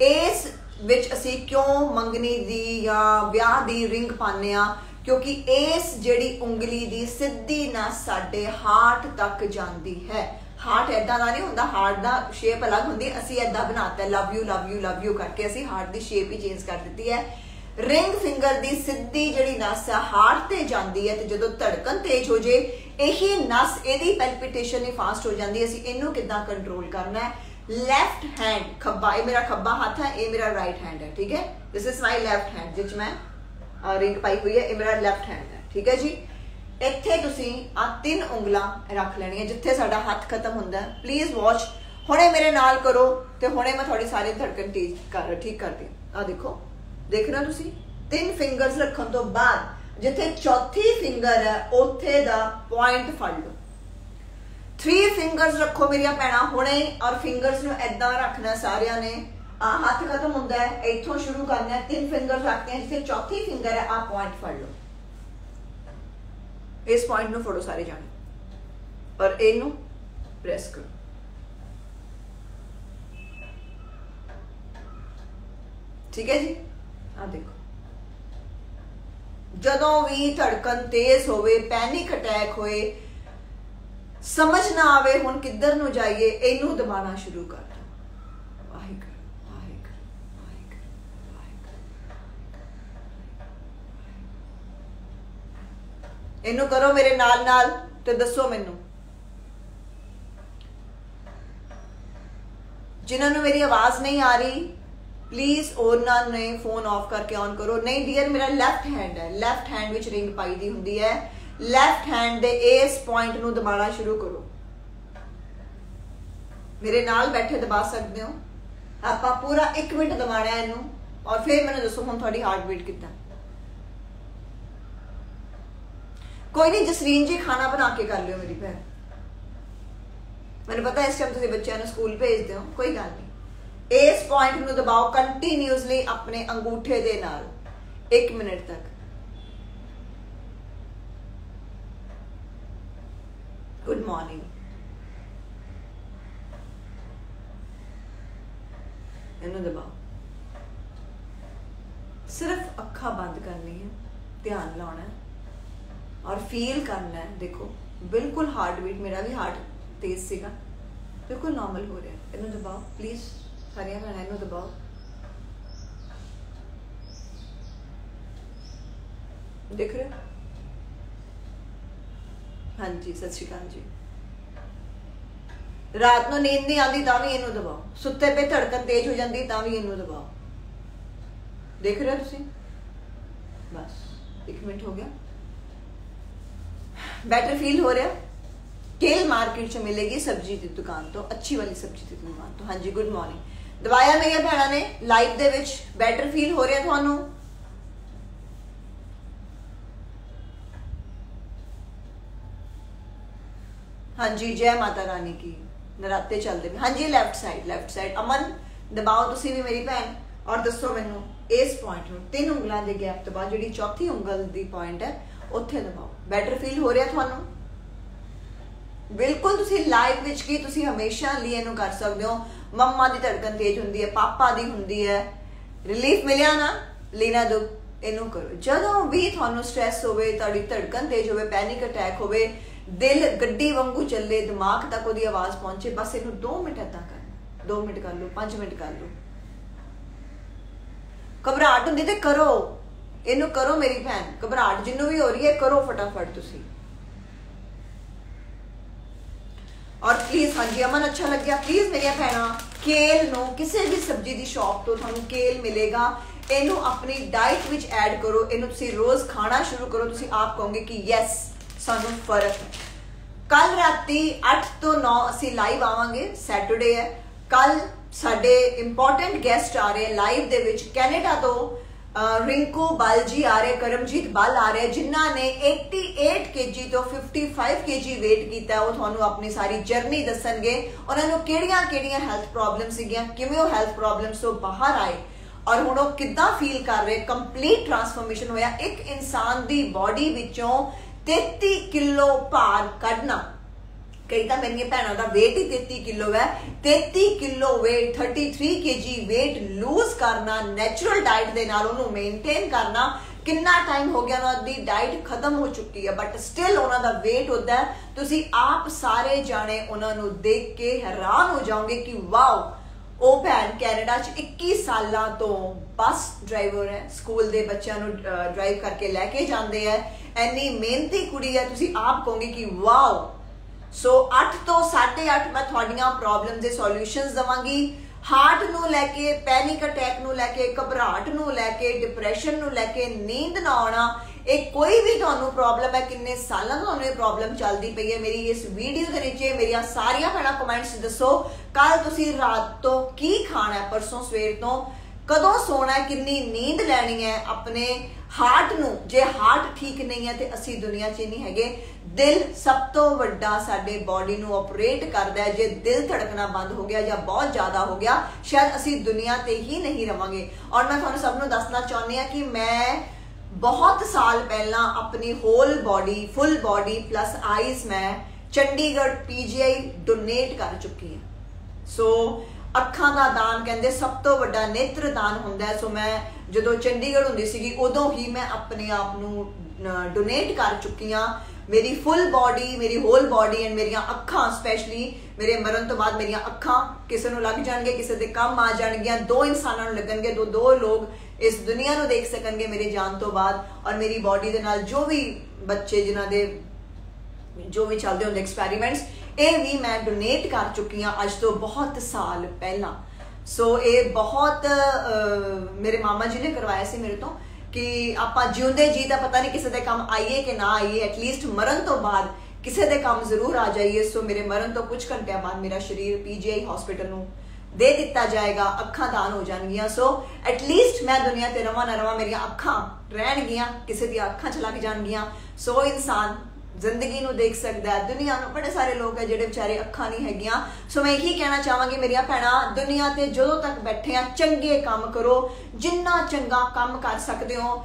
ਇਸ ਵਿੱਚ ਅਸੀਂ ਕਿਉਂ ਮੰਗਣੀ ਦੀ ਜਾਂ ਵਿਆਹ ਦੀ ਰਿੰਗ ਪਾਉਂਦੇ ਆ ਕਿਉਂਕਿ ਇਸ ਜਿਹੜੀ ਉਂਗਲੀ ਦੀ ਸਿੱਧੀ ਨਸ ਸਾਡੇ ਹਾਰਟ ਤੱਕ ਜਾਂਦੀ ਹੈ। ਹਾਰਟ ਐਦਾਂ ਦਾ ਨਹੀਂ ਹੁੰਦਾ ਹਾਰਟ ਦਾ ਸ਼ੇਪ ਅਲੱਗ ਹੁੰਦੀ ਹੈ। ਅਸੀਂ ਐਦਾਂ ਬਣਾਤਾ love you love you love you ਕਰਕੇ ਅਸੀਂ ਹਾਰਟ ਦੀ ਸ਼ੇਪ ਹੀ ਚੇਂਜ ਕਰ ਦਿੱਤੀ ਹੈ। ਰਿੰਗ ਫਿੰਗਰ ਦੀ ਸਿੱਧੀ ਜਿਹੜੀ ਨਸ ਹੈ ਹਾਰਟ ਤੇ ਜਾਂਦੀ ਹੈ ਤੇ ਜਦੋਂ ਧੜਕਣ ਤੇਜ਼ ਹੋ ਜੇ, ਇਹੀ ਨਸ, ਇਹਦੀ ਪੈਲਪੀਟੇਸ਼ਨ ਹੀ ਫਾਸਟ ਹੋ ਜਾਂਦੀ ਹੈ। ਅਸੀਂ ਇਹਨੂੰ ਕਿੱਦਾਂ ਕੰਟਰੋਲ ਕਰਨਾ ਹੈ? ਲੈਫਟ ਹੈਂਡ ਖੱਬਾ, ਇਹ ਮੇਰਾ ਖੱਬਾ ਹੱਥ ਹੈ, ਇਹ ਮੇਰਾ ਰਾਈਟ ਹੈਂਡ ਹੈ, ਠੀਕ ਹੈ? This is my left hand ਜਿਸ ਮੈਂ ਰਿੰਗ ਪਾਈ ਹੋਈ ਹੈ, ਇਹ ਮੇਰਾ ਲੈਫਟ ਹੈਂਡ ਹੈ। ਠੀਕ ਹੈ ਜੀ? ਇੱਥੇ ਤੁਸੀਂ ਆ ਤਿੰਨ ਉਂਗਲਾਂ ਰੱਖ ਲੈਣੀਆਂ, ਜਿੱਥੇ ਸਾਡਾ ਹੱਥ ਖਤਮ ਹੁੰਦਾ ਪਲੀਜ਼ ਵਾਚ ਹੁਣੇ ਮੇਰੇ ਨਾਲ ਕਰੋ ਤੇ ਹੁਣੇ ਮੈਂ ਤੁਹਾਡੀ ਸਾਰੀ ਧੜਕਨ ਤੇਜ਼ ਕਰ, ਠੀਕ ਕਰਦੀ ਆ ਦੇਖੋ ਦੇਖ ਤੁਸੀਂ? ਤਿੰਨ ਫਿੰਗਰਸ ਰੱਖਣ ਤੋਂ ਬਾਅਦ, ਜਿੱਥੇ ਚੌਥੀ ਫਿੰਗਰ ਹੈ, ਉੱਥੇ ਦਾ ਪੁਆਇੰਟ ਫੜ ਲਓ। ਥ੍ਰੀ ਫਿੰਗਰਸ ਰੱਖੋ ਮੇਰੀਆਂ ਭੈਣਾਂ, ਹੁਣੇ ਔਰ ਫਿੰਗਰਸ ਨੂੰ ਐਦਾਂ ਰੱਖਣਾ ਸਾਰਿਆਂ ਨੇ। ਆ ਹੱਥ ਖਤਮ ਹੁੰਦਾ ਹੈ ਇੱਥੋਂ ਸ਼ੁਰੂ ਕਰਨਾ ਹੈ ਤਿੰਨ ਫਿੰਗਰਸ ਰੱਖਦੇ ਆ ਜਿੱਥੇ ਚੌਥੀ ਫਿੰਗਰ ਹੈ ਆ ਪੁਆਇੰਟ ਫੜ ਲਓ ਇਸ ਪੁਆਇੰਟ ਨੂੰ ਫੜੋ ਸਾਰੇ ਜਾਣੇ ਔਰ ਇਹਨੂੰ ਪ੍ਰੈਸ ਕਰੋ ਠੀਕ ਹੈ ਜੀ ਆ ਦੇਖੋ ਜਦੋਂ ਵੀ ਧੜਕਨ ਤੇਜ਼ ਹੋਵੇ ਪੈਨਿਕ ਅਟੈਕ ਹੋਏ ਸਮਝ ਨਾ ਆਵੇ ਹੁਣ ਕਿੱਧਰ ਨੂੰ ਜਾਈਏ ਇਹਨੂੰ ਦਬਾਣਾ ਸ਼ੁਰੂ ਕਰ ਇਹਨੂੰ ਕਰੋ ਮੇਰੇ ਨਾਲ ਨਾਲ ਤੇ ਦੱਸੋ ਮੈਨੂੰ। ਜਿਨ੍ਹਾਂ ਨੂੰ ਮੇਰੀ ਆਵਾਜ਼ ਨਹੀਂ ਆ ਰਹੀ ਪਲੀਜ਼ ਉਹਨਾਂ ਨੇ ਫੋਨ ਆਫ ਕਰਕੇ ਔਨ ਕਰੋ। ਨਹੀਂ ਡੀਅਰ ਮੇਰਾ ਲੈਫਟ ਹੈਂਡ ਹੈ। ਲੈਫਟ ਹੈਂਡ ਵਿੱਚ ਰਿੰਗ ਪਾਈ ਦੀ ਹੁੰਦੀ ਹੈ। ਲੈਫਟ ਹੈਂਡ ਦੇ ਇਸ ਪੁਆਇੰਟ ਨੂੰ ਦਬਾਣਾ ਸ਼ੁਰੂ ਕਰੋ। ਮੇਰੇ ਨਾਲ ਬੈਠੇ ਦਬਾ ਸਕਦੇ ਹੋ? ਆਪਾਂ ਪੂਰਾ 1 ਮਿੰਟ ਦਬਾਣਾ ਇਹਨੂੰ। ਔਰ ਫਿਰ ਮੈਨੂੰ ਦੱਸੋ ਹੁਣ ਤੁਹਾਡੀ ਹਾਰਟ ਬੀਟ ਕਿੱਦਾਂ। ਕੋਈ ਨਹੀਂ ਜਸਰੀਨ ਜੀ ਖਾਣਾ ਬਣਾ ਕੇ ਕਰ ਲਿਓ ਮੇਰੀ ਭੈਣ ਮੈਨੂੰ ਪਤਾ ਇਸ ਟਾਈਮ ਤੁਸੀਂ ਬੱਚਿਆਂ ਨੂੰ ਸਕੂਲ ਭੇਜਦੇ ਹੋ ਕੋਈ ਗੱਲ ਨਹੀਂ ਇਸ ਪੁਆਇੰਟ ਨੂੰ ਦਬਾਓ ਕੰਟੀਨਿਊਸਲੀ ਆਪਣੇ ਅੰਗੂਠੇ ਦੇ ਨਾਲ 1 ਮਿੰਟ ਤੱਕ ਗੁੱਡ ਮਾਰਨਿੰਗ ਇਹਨੂੰ ਦਬਾਓ ਸਿਰਫ ਅੱਖਾਂ ਬੰਦ ਕਰਨੀ ਹੈ ਧਿਆਨ ਲਾਉਣਾ ਹੈ ਔਰ ਫੀਲ ਕਰਨਾ ਹੈ। ਦੇਖੋ, ਬਿਲਕੁਲ ਹਾਰਟ ਬੀਟ ਮੇਰਾ ਵੀ ਹਾਰਟ ਤੇਜ਼ ਸੀਗਾ। ਬਿਲਕੁਲ ਨਾਰਮਲ ਹੋ ਰਿਹਾ। ਇਹਨੂੰ ਦਬਾਓ। ਪਲੀਜ਼ ਸਾਰੀਆਂ ਭੈਣਾਂ, ਇਹਨੂੰ ਦਬਾਓ। ਦੇਖ ਰਹੇ ਹਾਂਜੀ, ਸਤਿ ਸ਼੍ਰੀ ਅਕਾਲ ਜੀ। ਰਾਤ ਨੂੰ ਨੀਂਦ ਨਹੀਂ ਆਉਂਦੀ, ਤਾਂ ਵੀ ਇਹਨੂੰ ਦਬਾਓ। ਸੁੱਤੇ ਪਏ ਧੜਕਣ ਤੇਜ਼ ਹੋ ਜਾਂਦੀ, ਤਾਂ ਵੀ ਇਹਨੂੰ ਦਬਾਓ। ਦੇਖ ਰਹੇ ਹੋ ਤੁਸੀਂ? ਬਸ 1 ਮਿੰਟ ਹੋ ਗਿਆ। ਬੈਟਰ ਫੀਲ ਹੋ ਰਿਹਾ ਕੇਲ ਮਾਰਕੀਟ ਚ ਮਿਲੇਗੀ ਸਬਜ਼ੀ ਦੀ ਦੁਕਾਨ ਤੋਂ ਅੱਛੀ ਵਾਲੀ ਸਬਜ਼ੀ ਦੀ ਦੁਕਾਨ ਤੋਂ ਹਾਂਜੀ ਗੁੱਡ ਮਾਰਨਿੰਗ ਦਵਾਇਆ ਮੇਰੀਆਂ ਭੈਣਾਂ ਨੇ ਲਾਈਫ ਦੇ ਵਿੱਚ ਬੈਟਰ ਫੀਲ ਹੋ ਰਿਹਾ ਤੁਹਾਨੂੰ ਹਾਂਜੀ ਜੈ ਮਾਤਾ ਰਾਣੀ ਕੀ ਨਰਾਤੇ ਚੱਲਦੇ ਨੇ ਹਾਂਜੀ left side left side Aman ਦਬਾਓ ਤੁਸੀਂ ਵੀ ਮੇਰੀ ਭੈਣ ਔਰ ਦੱਸੋ ਮੈਨੂੰ ਇਸ ਪੁਆਇੰਟ ਨੂੰ ਤਿੰਨ ਉਂਗਲਾਂ ਦੇ ਗੈਪ ਤੋਂ ਬਾਅਦ ਜਿਹੜੀ ਚੌਥੀ ਉਂਗਲ ਦੀ ਪੁਆਇੰਟ ਹੈ ਉੱਥੇ ਦਬਾਓ ਬੈਟਰ ਫੀਲ ਹੋ ਰਿਹਾ ਤੁਹਾਨੂੰ? ਬਿਲਕੁਲ ਤੁਸੀਂ ਲਾਈਫ ਵਿੱਚ ਕੀ ਤੁਸੀਂ ਹਮੇਸ਼ਾ ਲਈ ਇਹਨੂੰ ਕਰ ਸਕਦੇ ਹੋ? ਮੰਮਾ ਦੀ ਧੜਕਨ ਤੇਜ਼ ਹੁੰਦੀ ਹੈ, ਪਾਪਾ ਦੀ ਹੁੰਦੀ ਹੈ। ਰਿਲੀਫ ਮਿਲਿਆ ਨਾ, ਲੀਨਾ ਦੁੱਖ, ਇਹਨੂੰ ਕਰੋ। ਜਦੋਂ ਵੀ ਤੁਹਾਨੂੰ ਸਟ੍ਰੈਸ ਹੋਵੇ, ਤੁਹਾਡੀ ਧੜਕਨ ਤੇਜ਼ ਹੋਵੇ ਪੈਨਿਕ ਅਟੈਕ ਹੋਵੇ, ਦਿਲ ਗੱਡੀ ਵਾਂਗੂ ਚੱਲੇ, ਦਿਮਾਗ ਤੱਕ ਉਹਦੀ ਆਵਾਜ਼ ਪਹੁੰਚੇ, ਬਸ ਇਹਨੂੰ 2 ਮਿੰਟ ਏਦਾਂ ਕਰਨਾ। 2 ਮਿੰਟ ਕਰ ਲਓ 5 ਮਿੰਟ ਕਰ ਲਓ। ਘਬਰਾਹਟ ਹੁੰਦੀ ਤੇ ਕਰੋ। ਇਹਨੂੰ ਕਰੋ ਮੇਰੀ ਭੈਣ, ਘਬਰਾਹਟ, ਜਿੰਨੂੰ ਵੀ ਹੋ ਰਹੀ ਹੈ, ਕਰੋ ਫਟਾਫਟ ਤੁਸੀਂ। ਔਰ ਪਲੀਜ਼ ਹਾਂਜੀ, ਅਮਨ, ਅੱਛਾ ਲੱਗਿਆ। ਪਲੀਜ਼ ਮੇਰੀਆਂ ਭੈਣਾਂ ਕੇਲ ਨੂੰ ਕਿਸੇ ਵੀ ਸਬਜ਼ੀ ਦੀ ਸ਼ਾਪ ਤੋਂ ਤੁਹਾਨੂੰ ਕੇਲ ਮਿਲੇਗਾ। ਇਹਨੂੰ ਆਪਣੀ ਡਾਈਟ ਵਿੱਚ ਐਡ ਕਰੋ। ਇਹਨੂੰ ਤੁਸੀਂ ਰੋਜ਼ ਖਾਣਾ ਸ਼ੁਰੂ ਕਰੋ। ਤੁਸੀਂ ਆਪ ਕਹੋਗੇ ਕਿ ਯੈਸ ਸਾਨੂੰ ਫ਼ਰਕ ਹੈ। ਕੱਲ ਰਾਤੀ 8 ਤੋਂ 9 ਅਸੀਂ ਲਾਈਵ ਆਵਾਂਗੇ। ਸੈਟਰਡੇ ਹੈ। ਕੱਲ ਸਾਡੇ ਇੰਪੋਰਟੈਂਟ ਗੈਸਟ ਆ ਰਹੇ। ਲਾਈਵ ਦੇ ਵਿੱਚ ਕੈਨੇਡਾ ਤੋਂ ਰਿੰਕੂ ਬਲ ਜੀ ਕਰਮਜੀਤ ਬਲ ਆ ਜਿਨ੍ਹਾਂ ਨੇ 88 kg ਤੋਂ 55 kg weight ਕੀਤਾ ਉਹ ਤੁਹਾਨੂੰ ਆਪਣੀ ਸਾਰੀ ਜਰਨੀ ਦੱਸਣਗੇ। ਉਹਨਾਂ ਨੂੰ ਕਿਹੜੀਆਂ-ਕਿਹੜੀਆਂ ਹੈਲਥ ਪ੍ਰੋਬਲਮ ਸੀਗੀਆਂ, ਕਿਵੇਂ ਉਹ ਹੈਲਥ ਪ੍ਰੋਬਲਮਸ ਤੋਂ ਬਾਹਰ ਆਏ ਔਰ ਹੁਣ ਉਹ ਕਿੱਦਾਂ ਫੀਲ ਕਰ ਰਹੇ? ਕੰਪਲੀਟ ਟਰਾਂਸਫਰਮੇਸ਼ਨ ਹੋਇਆ। ਇੱਕ ਇਨਸਾਨ ਦੀ ਬਾਡੀ ਵਿੱਚੋਂ 33 ਕਿਲੋ ਭਾਰ ਕੱਢਣਾ। ਕਈ ਤਾਂ ਮੇਰੀਆਂ ਭੈਣਾਂ ਦਾ weight ਹੀ 33 ਕਿਲੋ ਹੈ 33 kilo weight 33 kg weight lose ਕਰਨਾ ਨੈਚੁਰਲ ਡਾਈਟ ਦੇ ਨਾਲ ਉਹਨੂੰ ਮੇਨਟੇਨ ਕਰਨਾ। ਕਿੰਨਾ ਟਾਈਮ ਹੋ ਗਿਆ ਉਹਨਾਂ ਦੀ ਡਾਈਟ ਖਤਮ ਹੋ ਚੁੱਕੀ ਹੈ ਬਟ ਸਟਿਲ ਉਹਨਾਂ ਦਾ weight ਹੁੰਦਾ ਤੁਸੀਂ ਆਪ ਸਾਰੇ ਜਾਣੇ ਉਹਨਾਂ ਨੂੰ ਦੇਖ ਕੇ ਹੈਰਾਨ ਹੋ ਜਾਓਗੇ ਕਿ ਵਾਓ ਉਹ ਭੈਣ ਕੈਨੇਡਾ 'ਚ 21 ਸਾਲਾਂ ਤੋਂ ਬੱਸ ਡਰਾਈਵਰ ਹੈ। ਸਕੂਲ ਦੇ ਬੱਚਿਆਂ ਨੂੰ ਡਰਾਈਵ ਕਰਕੇ ਲੈ ਕੇ ਜਾਂਦੇ ਹੈ। ਐਨੀ ਮਿਹਨਤੀ ਕੁੜੀ ਹੈ, ਤੁਸੀਂ ਆਪ ਕਹੋਗੇ ਕਿ ਵਾਓ ਸੋ 8 ਤੋਂ 8:30 ਮੈਂ ਤੁਹਾਡੀਆਂ ਪ੍ਰੋਬਲਮ ਦੇ ਸੋਲੂਸ਼ਨਸ ਦਵਾਂਗੀ। ਹਾਰਟ ਨੂੰ ਲੈ ਕੇ ਪੈਨਿਕ ਅਟੈਕ ਨੂੰ ਲੈ ਕੇ, ਘਬਰਾਹਟ ਨੂੰ ਲੈ ਕੇ ਡਿਪਰੈਸ਼ਨ ਨੂੰ ਲੈ ਕੇ ਨੀਂਦ ਨਾ ਆਉਣਾ, ਇਹ ਕੋਈ ਵੀ ਤੁਹਾਨੂੰ ਪ੍ਰੋਬਲਮ ਹੈ, ਕਿੰਨੇ ਸਾਲਾਂ ਤੋਂ ਤੁਹਾਨੂੰ ਇਹ ਪ੍ਰੋਬਲਮ ਚੱਲਦੀ ਪਈ ਹੈ, ਮੇਰੀ ਇਸ ਵੀਡੀਓ ਦੇ ਨੀਚੇ ਮੇਰੀਆਂ ਸਾਰੀਆਂ ਭੈਣਾਂ ਕਮੈਂਟਸ ਦੱਸੋ। ਕੱਲ ਤੁਸੀਂ ਰਾਤ ਤੋਂ ਕੀ ਖਾਣਾ ਹੈ, ਪਰਸੋਂ ਸਵੇਰ ਤੋਂ? ਕਦੋਂ ਸੋਣਾ ਕਿੰਨੀ ਨੀਂਦ ਲੈਣੀ ਹੈ ਆਪਣੇ ਹਾਰਟ ਨੂੰ? ਜੇ ਹਾਰਟ ਠੀਕ ਨਹੀਂ ਹੈ ਤੇ ਅਸੀਂ ਦੁਨੀਆ 'ਚ ਨਹੀਂ ਹੈਗੇ। ਦਿਲ ਸਭ ਤੋਂ ਵੱਡਾ ਸਾਡੇ ਬਾਡੀ ਨੂੰ ਆਪਰੇਟ ਕਰਦਾ ਹੈ। ਜੇ ਦਿਲ ਧੜਕਣਾ ਬੰਦ ਹੋ ਗਿਆ ਜਾਂ ਬਹੁਤ ਜ਼ਿਆਦਾ ਹੋ ਗਿਆ, ਸ਼ਾਇਦ ਅਸੀਂ ਦੁਨੀਆ ਤੇ ਹੀ ਨਹੀਂ ਰਵਾਂਗੇ। ਔਰ ਮੈਂ ਤੁਹਾਨੂੰ ਸਭ ਨੂੰ ਦੱਸਣਾ ਚਾਹੁੰਦੀ ਆ ਕਿ ਮੈਂ ਬਹੁਤ ਸਾਲ ਪਹਿਲਾਂ ਆਪਣੀ whole body full body plus eyes ਮੈਂ ਚੰਡੀਗੜ੍ਹ ਪੀਜੀਆਈ ਡੋਨੇਟ ਕਰ ਚੁੱਕੀ ਹਾਂ। ਸੋ ਅੱਖਾਂ ਦਾ ਦਾਨ ਕਹਿੰਦੇ, ਸਭ ਤੋਂ ਵੱਡਾ ਨੇਤਰ ਦਾਨ ਹੁੰਦਾ ਹੈ। ਸੋ ਮੈਂ ਜਦੋਂ ਚੰਡੀਗੜ੍ਹ ਹੁੰਦੀ ਸੀਗੀ, ਉਦੋਂ ਹੀ ਮੈਂ ਆਪਣੇ ਆਪ ਨੂੰ ਡੋਨੇਟ ਕਰ ਚੁੱਕੀ ਹਾਂ। ਮੇਰੀ ਫੁੱਲ ਬਾਡੀ ਮੇਰੀ ਹੋਲ ਬਾਡੀ ਐਂਡ ਮੇਰੀਆਂ ਅੱਖਾਂ ਸਪੈਸ਼ਲੀ ਮੇਰੇ ਮਰਨ ਤੋਂ ਬਾਅਦ ਮੇਰੀਆਂ ਅੱਖਾਂ ਕਿਸੇ ਨੂੰ ਲੱਗ ਜਾਣਗੇ ਕਿਸੇ ਦੇ ਕੰਮ ਆ ਜਾਣਗੀਆਂ, ਦੋ ਇਨਸਾਨਾਂ ਨੂੰ ਲੱਗਣਗੇ, ਦੋ ਦੋ ਲੋਕ ਇਸ ਦੁਨੀਆ ਨੂੰ ਦੇਖ ਸਕਣਗੇ ਮੇਰੇ ਜਾਨ ਤੋਂ ਬਾਅਦ। ਔਰ ਮੇਰੀ ਬਾਡੀ ਦੇ ਨਾਲ ਜੋ ਵੀ ਬੱਚੇ, ਜਿਨ੍ਹਾਂ ਦੇ ਜੋ ਵੀ ਚੱਲਦੇ ਹੁੰਦੇ ਐਕਸਪੈਰੀਮੈਂਟਸ ਇਹ ਵੀ ਮੈਂ ਡੋਨੇਟ ਕਰ ਚੁੱਕੀ ਹਾਂ ਅੱਜ ਤੋਂ ਬਹੁਤ ਸਾਲ ਪਹਿਲਾਂ। ਸੋ ਇਹ ਬਹੁਤ ਮੇਰੇ ਮਾਮਾ ਜੀ ਨੇ ਕਰਵਾਇਆ ਸੀ ਮੇਰੇ ਤੋਂ ਕਿ ਆਪਾਂ ਜਿਉਂਦੇ ਜੀ ਦਾ ਪਤਾ ਨਹੀਂ ਕਿਸੇ ਦੇ ਕੰਮ ਆਈਏ ਕਿ ਨਾ ਆਈਏ ਐਟਲੀਸਟ ਮਰਨ ਤੋਂ ਬਾਅਦ ਕਿਸੇ ਦੇ ਕੰਮ ਜ਼ਰੂਰ ਆ ਜਾਈਏ। ਸੋ ਮੇਰੇ ਮਰਨ ਤੋਂ ਕੁਝ ਘੰਟਿਆਂ ਬਾਅਦ ਮੇਰਾ ਸਰੀਰ ਪੀਜੀਆਈ ਹਸਪੀਟਲ ਨੂੰ ਦੇ ਦਿੱਤਾ ਜਾਏਗਾ, ਅੱਖਾਂ ਦਾਨ ਹੋ ਜਾਣਗੀਆਂ। ਸੋ ਐਟਲੀਸਟ ਮੈਂ ਦੁਨੀਆ ਤੇ ਰਵਾਂ ਨਾ ਰਵਾਂ, ਮੇਰੀਆਂ ਅੱਖਾਂ ਰਹਿਣਗੀਆਂ, ਕਿਸੇ ਦੀਆਂ ਅੱਖਾਂ ਚ ਲੱਗ ਜਾਣਗੀਆਂ। ਸੋ ਇਨਸਾਨ ਜ਼ਿੰਦਗੀ ਨੂੰ ਦੇਖ ਸਕਦਾ ਹੈ ਦੁਨੀਆ ਨੂੰ, ਬੜੇ ਸਾਰੇ ਲੋਕ ਹੈ ਜਿਹੜੇ ਵਿਚਾਰੇ ਅੱਖਾਂ ਨਹੀਂ ਹੈਗੀਆਂ। ਸੋ ਮੈਂ ਇਹੀ ਕਹਿਣਾ ਚਾਹਾਂਗੀ ਮੇਰੀਆਂ ਭੈਣਾਂ, ਦੁਨੀਆ ਤੇ ਜਦੋਂ ਤੱਕ ਬੈਠੇ ਆ, ਚੰਗੇ ਕੰਮ ਕਰੋ, ਜਿੰਨਾ ਚੰਗਾ ਕੰਮ ਕਰ ਸਕਦੇ ਹੋ,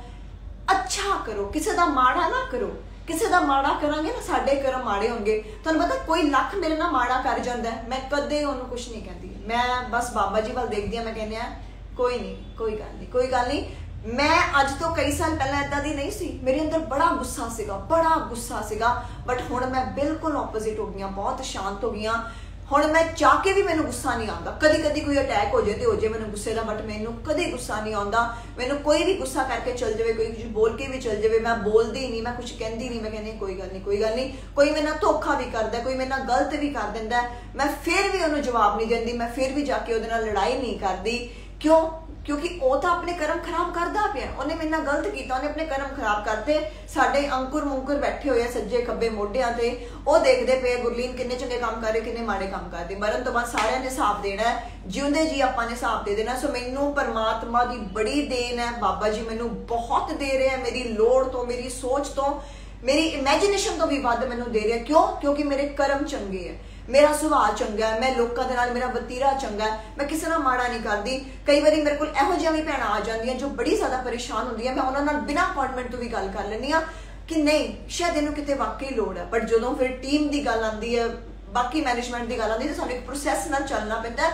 ਅੱਛਾ ਕਰੋ, ਕਿਸੇ ਦਾ ਮਾੜਾ ਨਾ ਕਰੋ। ਕਿਸੇ ਦਾ ਮਾੜਾ ਕਰਾਂਗੇ ਨਾ, ਸਾਡੇ ਕਰਮ ਮਾੜੇ ਹੋਣਗੇ। ਤੁਹਾਨੂੰ ਪਤਾ ਕੋਈ ਲੱਖ ਮੇਰੇ ਨਾਲ ਮਾੜਾ ਕਰ ਜਾਂਦਾ ਮੈਂ ਕਦੇ ਉਹਨੂੰ ਕੁਝ ਨਹੀਂ ਕਹਿੰਦੀ। ਮੈਂ ਬਸ ਬਾਬਾ ਜੀ ਵੱਲ ਦੇਖਦੀ ਆ ਮੈਂ ਕਹਿੰਦੀ ਆ ਕੋਈ ਨਹੀਂ, ਕੋਈ ਗੱਲ ਨਹੀਂ, ਕੋਈ ਗੱਲ ਨਹੀਂ। ਮੈਂ ਅੱਜ ਤੋਂ ਕਈ ਸਾਲ ਪਹਿਲਾਂ ਇਦਾਂ ਦੀ ਨਹੀਂ ਸੀ। ਮੇਰੇ ਅੰਦਰ ਬੜਾ ਗੁੱਸਾ ਸੀਗਾ, ਬੜਾ ਗੁੱਸਾ ਸੀਗਾ। ਬਟ ਹੁਣ ਮੈਂ ਬਿਲਕੁਲ ਆਪੋਜ਼ਿਟ ਹੋ ਗਈਆਂ, ਬਹੁਤ ਸ਼ਾਂਤ ਹੋ ਗਈਆਂ। ਹੁਣ ਮੈਂ ਚਾਹ ਕੇ ਵੀ ਮੈਨੂੰ ਗੁੱਸਾ ਨਹੀਂ ਆਉਂਦਾ। ਕਦੀ ਕਦੀ ਕੋਈ ਅਟੈਕ ਹੋ ਜੇ ਤੇ ਹੋ ਜੇ ਮੈਨੂੰ ਗੁੱਸੇ ਦਾ ਬਟ ਮੈਨੂੰ ਕਦੇ ਗੁੱਸਾ ਨਹੀਂ ਆਉਂਦਾ। ਮੈਨੂੰ ਕੋਈ ਵੀ ਗੁੱਸਾ ਕਰਕੇ ਚੱਲ ਜਾਵੇ, ਕੋਈ ਕੁਝ ਬੋਲ ਕੇ ਵੀ ਚੱਲ ਜਾਵੇ, ਮੈਂ ਬੋਲਦੀ ਨਹੀਂ, ਮੈਂ ਕੁਝ ਕਹਿੰਦੀ ਨਹੀਂ, ਮੈਂ ਕਹਿੰਦੀ ਕੋਈ ਗੱਲ ਨਹੀਂ, ਕੋਈ ਗੱਲ ਨਹੀਂ। ਕੋਈ ਮੇਰੇ ਨਾਲ ਧੋਖਾ ਵੀ ਕਰਦਾ, ਕੋਈ ਮੇਰੇ ਨਾਲ ਗਲਤ ਵੀ ਕਰ ਦਿੰਦਾ ਮੈਂ ਫਿਰ ਵੀ ਉਹਨੂੰ ਜਵਾਬ ਨਹੀਂ ਦਿੰਦੀ, ਮੈਂ ਫਿਰ ਵੀ ਜਾ ਕੇ ਉਹਦੇ ਨਾਲ ਲੜਾਈ ਨਹੀਂ ਕਰਦੀ। ਕਿਉਂ? ਕਿਉਂਕਿ ਉਹ ਤਾਂ ਆਪਣੇ ਕਰਮ ਖਰਾਬ ਕਰਦਾ ਪਿਆ। ਉਹਨੇ ਮੇਰੇ ਨਾਲ ਗਲਤ ਕੀਤਾ, ਉਹਨੇ ਆਪਣੇ ਕਰਮ ਖਰਾਬ ਕਰਤੇ। ਸਾਡੇ ਅੰਕੁਰ ਮੁੰਕੁਰ ਬੈਠੇ ਹੋਏ ਆ ਸੱਜੇ ਖੱਬੇ ਮੋਢਿਆਂ ਤੇ। ਉਹ ਦੇਖਦੇ ਪਏ ਗੁਰਲੀਨ ਕਿੰਨੇ ਚੰਗੇ ਕੰਮ ਕਰ ਰਹੇ, ਕਿੰਨੇ ਮਾੜੇ ਕੰਮ ਕਰਦੇ ਮਰਨ ਤੋਂ ਬਾਅਦ ਸਾਰਿਆਂ ਨੇ ਹਿਸਾਬ ਦੇਣਾ ਜਿਉਂਦੇ ਜੀ ਆਪਾਂ ਨੇ ਹਿਸਾਬ ਦੇ ਦੇਣਾ। ਸੋ ਮੈਨੂੰ ਪਰਮਾਤਮਾ ਦੀ ਬੜੀ ਦੇਣ ਹੈ। ਬਾਬਾ ਜੀ ਮੈਨੂੰ ਬਹੁਤ ਦੇ ਰਿਹਾ ਮੇਰੀ ਲੋੜ ਤੋਂ, ਮੇਰੀ ਸੋਚ ਤੋਂ, ਮੇਰੀ ਇਮੇਜਿਨੇਸ਼ਨ ਤੋਂ ਵੀ ਵੱਧ ਮੈਨੂੰ ਦੇ ਰਿਹਾ ਕਿਉਂ? ਕਿਉਂਕਿ ਮੇਰੇ ਕਰਮ ਚੰਗੇ ਹੈ। ਮੇਰਾ ਸੁਭਾਅ ਚੰਗਾ ਹੈ, ਮੈਂ ਲੋਕਾਂ ਦੇ ਨਾਲ, ਮੇਰਾ ਵਤੀਰਾ ਚੰਗਾ ਹੈ, ਮੈਂ ਕਿਸੇ ਨਾਲ ਮਾੜਾ ਨਹੀਂ ਕਰਦੀ। ਕਈ ਵਾਰੀ ਮੇਰੇ ਕੋਲ ਇਹੋ ਜਿਹੀਆਂ ਵੀ ਭੈਣਾਂ ਆ ਜਾਂਦੀਆਂ ਜੋ ਬੜੀ ਜ਼ਿਆਦਾ ਪਰੇਸ਼ਾਨ ਹੁੰਦੀਆਂ। ਮੈਂ ਉਹਨਾਂ ਨਾਲ ਬਿਨਾਂ ਅਪਾਇੰਟਮੈਂਟ ਤੋਂ ਵੀ ਗੱਲ ਕਰ ਲੈਂਦੀ ਆ ਕਿ ਨਹੀਂ, ਸ਼ਾਇਦ ਇਹਨੂੰ ਕਿਤੇ ਵਾਕਈ ਲੋੜ ਹੈ। ਪਰ ਜਦੋਂ ਫਿਰ ਟੀਮ ਦੀ ਗੱਲ ਆਉਂਦੀ ਹੈ, ਬਾਕੀ ਮੈਨੇਜਮੈਂਟ ਦੀ ਗੱਲ ਆਉਂਦੀ ਹੈ, ਤਾਂ ਸਾਨੂੰ ਇੱਕ ਪ੍ਰੋਸੈਸ ਨਾਲ ਚੱਲਣਾ ਪੈਂਦਾ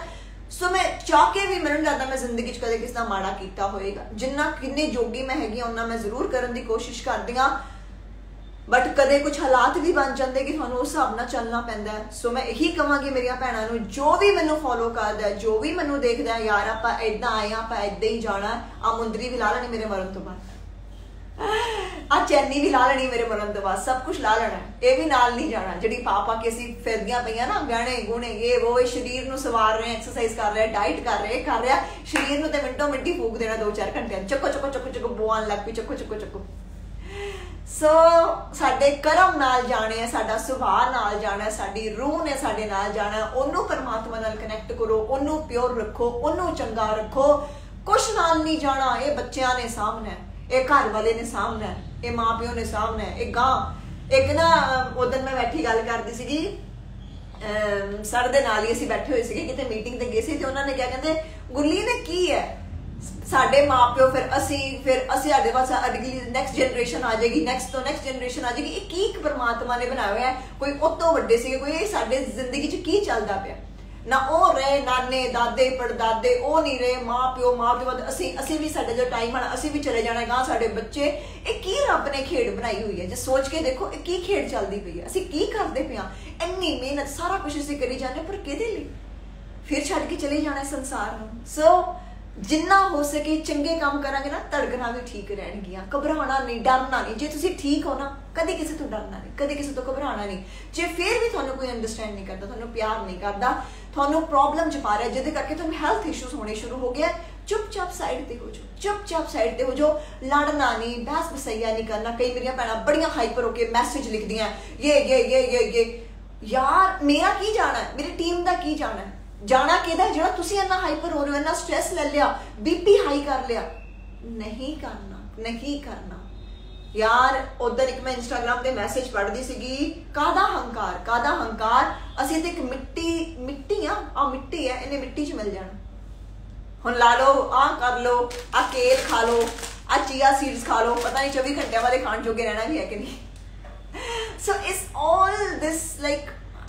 ਸੋ ਮੈਂ ਚਾਹ ਕੇ ਵੀ ਮੈਨੂੰ ਲੱਗਦਾ ਮੈਂ ਜ਼ਿੰਦਗੀ 'ਚ ਕਦੇ ਕਿਸੇ ਦਾ ਮਾੜਾ ਕੀਤਾ ਹੋਏਗਾ। ਜਿੰਨਾ ਕਿੰਨੇ ਜੋਗੀ ਮੈਂ ਹੈਗੀ ਉਹਨਾਂ ਮੈਂ ਜ਼ਰੂਰ ਕਰਨ ਦੀ ਕੋਸ਼ਿਸ਼ ਕਰਦੀ ਆ ਬਟ ਕਦੇ ਕੁਝ ਹਾਲਾਤ ਵੀ ਬਣ ਜਾਂਦੇ ਕਿ ਤੁਹਾਨੂੰ ਉਸ ਹਿਸਾਬ ਨਾਲ ਚੱਲਣਾ ਪੈਂਦਾ ਸੋ ਮੈਂ ਇਹੀ ਕਹਾਂਗੀ ਮੇਰੀਆਂ ਭੈਣਾਂ ਨੂੰ, ਜੋ ਵੀ ਮੈਨੂੰ ਫੋਲੋ ਕਰਦਾ ਜੋ ਵੀ ਮੈਨੂੰ ਦੇਖਦਾ ਯਾਰ ਆਪਾਂ ਇਦਾਂ ਆਏ ਆ ਆਪਾਂ ਇਦਾਂ ਹੀ ਜਾਣਾ ਆ ਮੁੰਦਰੀ ਵੀ ਲਾ ਲੈਣੀ ਮੇਰੇ ਮਰਨ ਤੋਂ ਬਾਅਦ। ਆ ਚੈਨੀ ਵੀ ਲਾ ਲੈਣੀ ਮੇਰੇ ਮਰਨ ਤੋਂ ਬਾਅਦ, ਸਭ ਕੁਝ ਲਾ ਲੈਣਾ ਇਹ ਵੀ ਨਾਲ ਨਹੀਂ ਜਾਣਾ। ਜਿਹੜੀ ਪਾਪਾ ਕੇ ਅਸੀਂ ਫਿਰਦੀਆਂ ਪਈਆਂ ਨਾ ਗਾਣੇ ਗੁਣੇ, ਇਹ ਉਹ, ਇਹ ਸਰੀਰ ਨੂੰ ਸਵਾਰ ਰਹੇ ਐਕਸਰਸਾਈਜ਼ ਕਰ ਰਹੇ ਡਾਈਟ ਕਰ ਰਹੇ ਕਰ ਰਿਹਾ, ਸਰੀਰ ਨੂੰ ਤੇ ਮਿੰਟੋ ਮਿੰਟੀ ਫੂਕ ਦੇਣਾ 2-4 ਘੰਟੇ ਚੱਕੋ ਚੱਕੋ ਚੱਕੋ ਚੱਕੋ ਬੋਆਨ ਲੱਗ ਪਈ, ਚੱਕੋ ਚੱਕੋ ਚੱਕੋ। ਸੋ ਸਾਡੇ ਕਰਮ ਨਾਲ ਜਾਣੇ ਸਾਡਾ ਸੁਭਾਅ ਨਾਲ ਜਾਣਾ, ਸਾਡੀ ਰੂਹ ਨੇ ਸਾਡੇ ਨਾਲ ਜਾਣਾ, ਉਹਨੂੰ ਪਰਮਾਤਮਾ ਨਾਲ ਕਨੈਕਟ ਕਰੋ, ਉਹਨੂੰ ਪਿਓਰ ਰੱਖੋ, ਉਹਨੂੰ ਚੰਗਾ ਰੱਖੋ। ਕੁਛ ਨਾਲ ਨਹੀਂ ਜਾਣਾ, ਇਹ ਬੱਚਿਆਂ ਨੇ ਸਾਹਮਣੇ, ਇਹ ਘਰ ਵਾਲੇ ਨੇ ਸਾਹਮਣੇ, ਇਹ ਮਾਪਿਓ ਨੇ ਸਾਹਮਣੇ, ਇਹ ਗਾਂ। ਇੱਕ ਨਾ ਉਦੋਂ ਮੈਂ ਬੈਠੀ ਗੱਲ ਕਰਦੀ ਸੀਗੀ ਸਰ ਦੇ ਨਾਲ ਹੀ ਅਸੀਂ ਬੈਠੇ ਹੋਏ ਸੀਗੇ, ਕਿਤੇ ਮੀਟਿੰਗ ਤੇ ਗਏ ਸੀ ਤੇ ਉਹਨਾਂ ਨੇ ਕਿਹਾ, ਕਹਿੰਦੇ ਗੁੱਲੀ ਨੇ ਕੀ ਹੈ? ਸਾਡੇ ਮਾਪਿਓ, ਫਿਰ ਅਸੀਂ ਫਿਰ ਅਸੀਂ ਸਾਡੇ ਪਾਸ ਅਗਲੀ ਨੈਕਸਟ ਜਨਰੇਸ਼ਨ ਆ ਜਾਏਗੀ ਨੈਕਸਟ ਤੋਂ ਨੈਕਸਟ ਜਨਰੇਸ਼ਨ ਆ ਜਾਏਗੀ। ਇਹ ਕੀ ਇੱਕ ਪਰਮਾਤਮਾ ਨੇ ਬਣਾਇਆ ਹੈ? ਕੋਈ ਉਹ ਤੋਂ ਵੱਡੇ ਸੀਗੇ, ਕੋਈ ਸਾਡੇ ਜ਼ਿੰਦਗੀ 'ਚ ਕੀ ਚੱਲਦਾ ਪਿਆ? ਨਾ ਉਹ ਰਹੇ ਨਾਨੇ, ਦਾਦੇ, ਪੜਦਾਦੇ, ਉਹ ਨਹੀਂ ਰਹੇ ਮਾਂ ਪਿਓ ਮਾਂ ਅਸੀਂ ਅਸੀਂ ਵੀ ਸਾਡੇ ਜੋ ਟਾਈਮ ਆਣਾ ਅਸੀਂ ਵੀ ਚਲੇ ਜਾਣਾ ਗਾਂ ਸਾਡੇ ਬੱਚੇ। ਇਹ ਕੀ ਰੱਬ ਨੇ ਖੇਡ ਬਣਾਈ ਹੋਈ ਹੈ? ਜੇ ਸੋਚ ਕੇ ਦੇਖੋ, ਇਹ ਕੀ ਖੇਡ ਚੱਲਦੀ ਪਈ ਹੈ? ਅਸੀਂ ਕੀ ਕਰਦੇ ਪਿਆ ਇੰਨੀ ਮਿਹਨਤ, ਸਾਰਾ ਕੁਝ ਅਸੀਂ ਕਰੀ ਜਾਂਦੇ ਪਰ ਕਿਹਦੇ ਲਈ? ਫਿਰ ਛੱਡ ਕੇ ਚਲੇ ਜਾਣਾ ਸੰਸਾਰ ਨੂੰ। ਸੋ ਜਿੰਨਾ ਹੋ ਸਕੇ ਚੰਗੇ ਕੰਮ ਕਰਾਂਗੇ ਨਾ ਧੜਕਣਾ ਵੀ ਠੀਕ ਰਹਿਣਗੀਆਂ। ਘਬਰਾਉਣਾ ਨਹੀਂ, ਡਰਨਾ ਨਹੀਂ। ਜੇ ਤੁਸੀਂ ਠੀਕ ਹੋ ਨਾ, ਕਦੇ ਕਿਸੇ ਤੋਂ ਡਰਨਾ ਨਹੀਂ, ਕਦੇ ਕਿਸੇ ਤੋਂ ਘਬਰਾਉਣਾ ਨਹੀਂ। ਜੇ ਫਿਰ ਵੀ ਤੁਹਾਨੂੰ ਕੋਈ ਅੰਡਰਸਟੈਂਡ ਨਹੀਂ ਕਰਦਾ, ਤੁਹਾਨੂੰ ਪਿਆਰ ਨਹੀਂ ਕਰਦਾ, ਤੁਹਾਨੂੰ ਪ੍ਰੋਬਲਮ ਚ ਪਾ ਰਿਹਾ, ਜਿਹਦੇ ਕਰਕੇ ਤੁਹਾਨੂੰ ਹੈਲਥ ਇਸ਼ੂਸ ਹੋਣੇ ਸ਼ੁਰੂ ਹੋ ਗਏ ਚੁੱਪਚਾਪ ਸਾਈਡ ਤੇ ਹੋ ਜਾਓ। ਚੁੱਪਚਾਪ ਸਾਈਡ ਤੇ ਹੋ ਜਾਓ। ਲੜਨਾ ਨਹੀਂ, ਬਹਿਸ ਬਸਈਆ ਨਹੀਂ ਕਰਨਾ। ਕਈ ਮੇਰੀਆਂ ਭੈਣਾਂ ਬੜੀਆਂ ਹਾਈਪਰ ਹੋ ਕੇ ਮੈਸੇਜ ਲਿਖਦੀਆਂ ਇਹ ਇਹ ਇਹ ਇਹ ਇਹ ਯਾਰ, ਮੇਰਾ ਕੀ ਜਾਣਾ ਮੇਰੀ ਟੀਮ ਦਾ ਕੀ ਜਾਣਾ ਜਾਣਾ ਕਿਹਦਾ ਜਿਹੜਾ ਤੁਸੀਂ ਇੰਨਾ ਹਾਈਪਰ ਹੋ ਰਹੇ ਹੋ ਇੰਨਾ ਸਟ्रेस ਲੈ ਲਿਆ ਬੀਪੀ ਹਾਈ ਕਰ ਲਿਆ ਨਹੀਂ ਕਰਨਾ ਨਹੀਂ ਕਰਨਾ ਯਾਰ ਉਧਰ ਇੱਕ ਮੈਂ ਇੰਸਟਾਗ੍ਰam ਤੇ ਮੈਸੇਜ ਪੜ੍ਹਦੀ ਸੀਗੀ ਕਾਦਾ ਹੰਕਾਰ ਕਾਦਾ ਹੰਕਾਰ ਅਸੀਂ ਤੇ ਇੱਕ ਮਿੱਟੀ ਮਿੱਟੀ ਆ ਆ ਮਿੱਟੀ ਹੈ ਇਹਨੇ ਮਿੱਟੀ 'ਚ ਮਿਲ ਜਾਣਾ ਹੁਣ ਲਾ ਲਓ ਆ ਕਰ ਲਓ ਆ ਕੇਲ ਖਾ ਲਓ ਆ ਚੀਆ ਸੀਡਸ ਖਾ ਲਓ ਪਤਾ ਨਹੀਂ 24 ਘੰਟਿਆਂ ਵਾਲੇ ਖਾਣ ਜੋਗੇ ਰਹਿਣਾ ਵੀ ਹੈ ਕਿ ਨਹੀਂ ਸੋ ਇਸ ਆਲ ਦਿਸ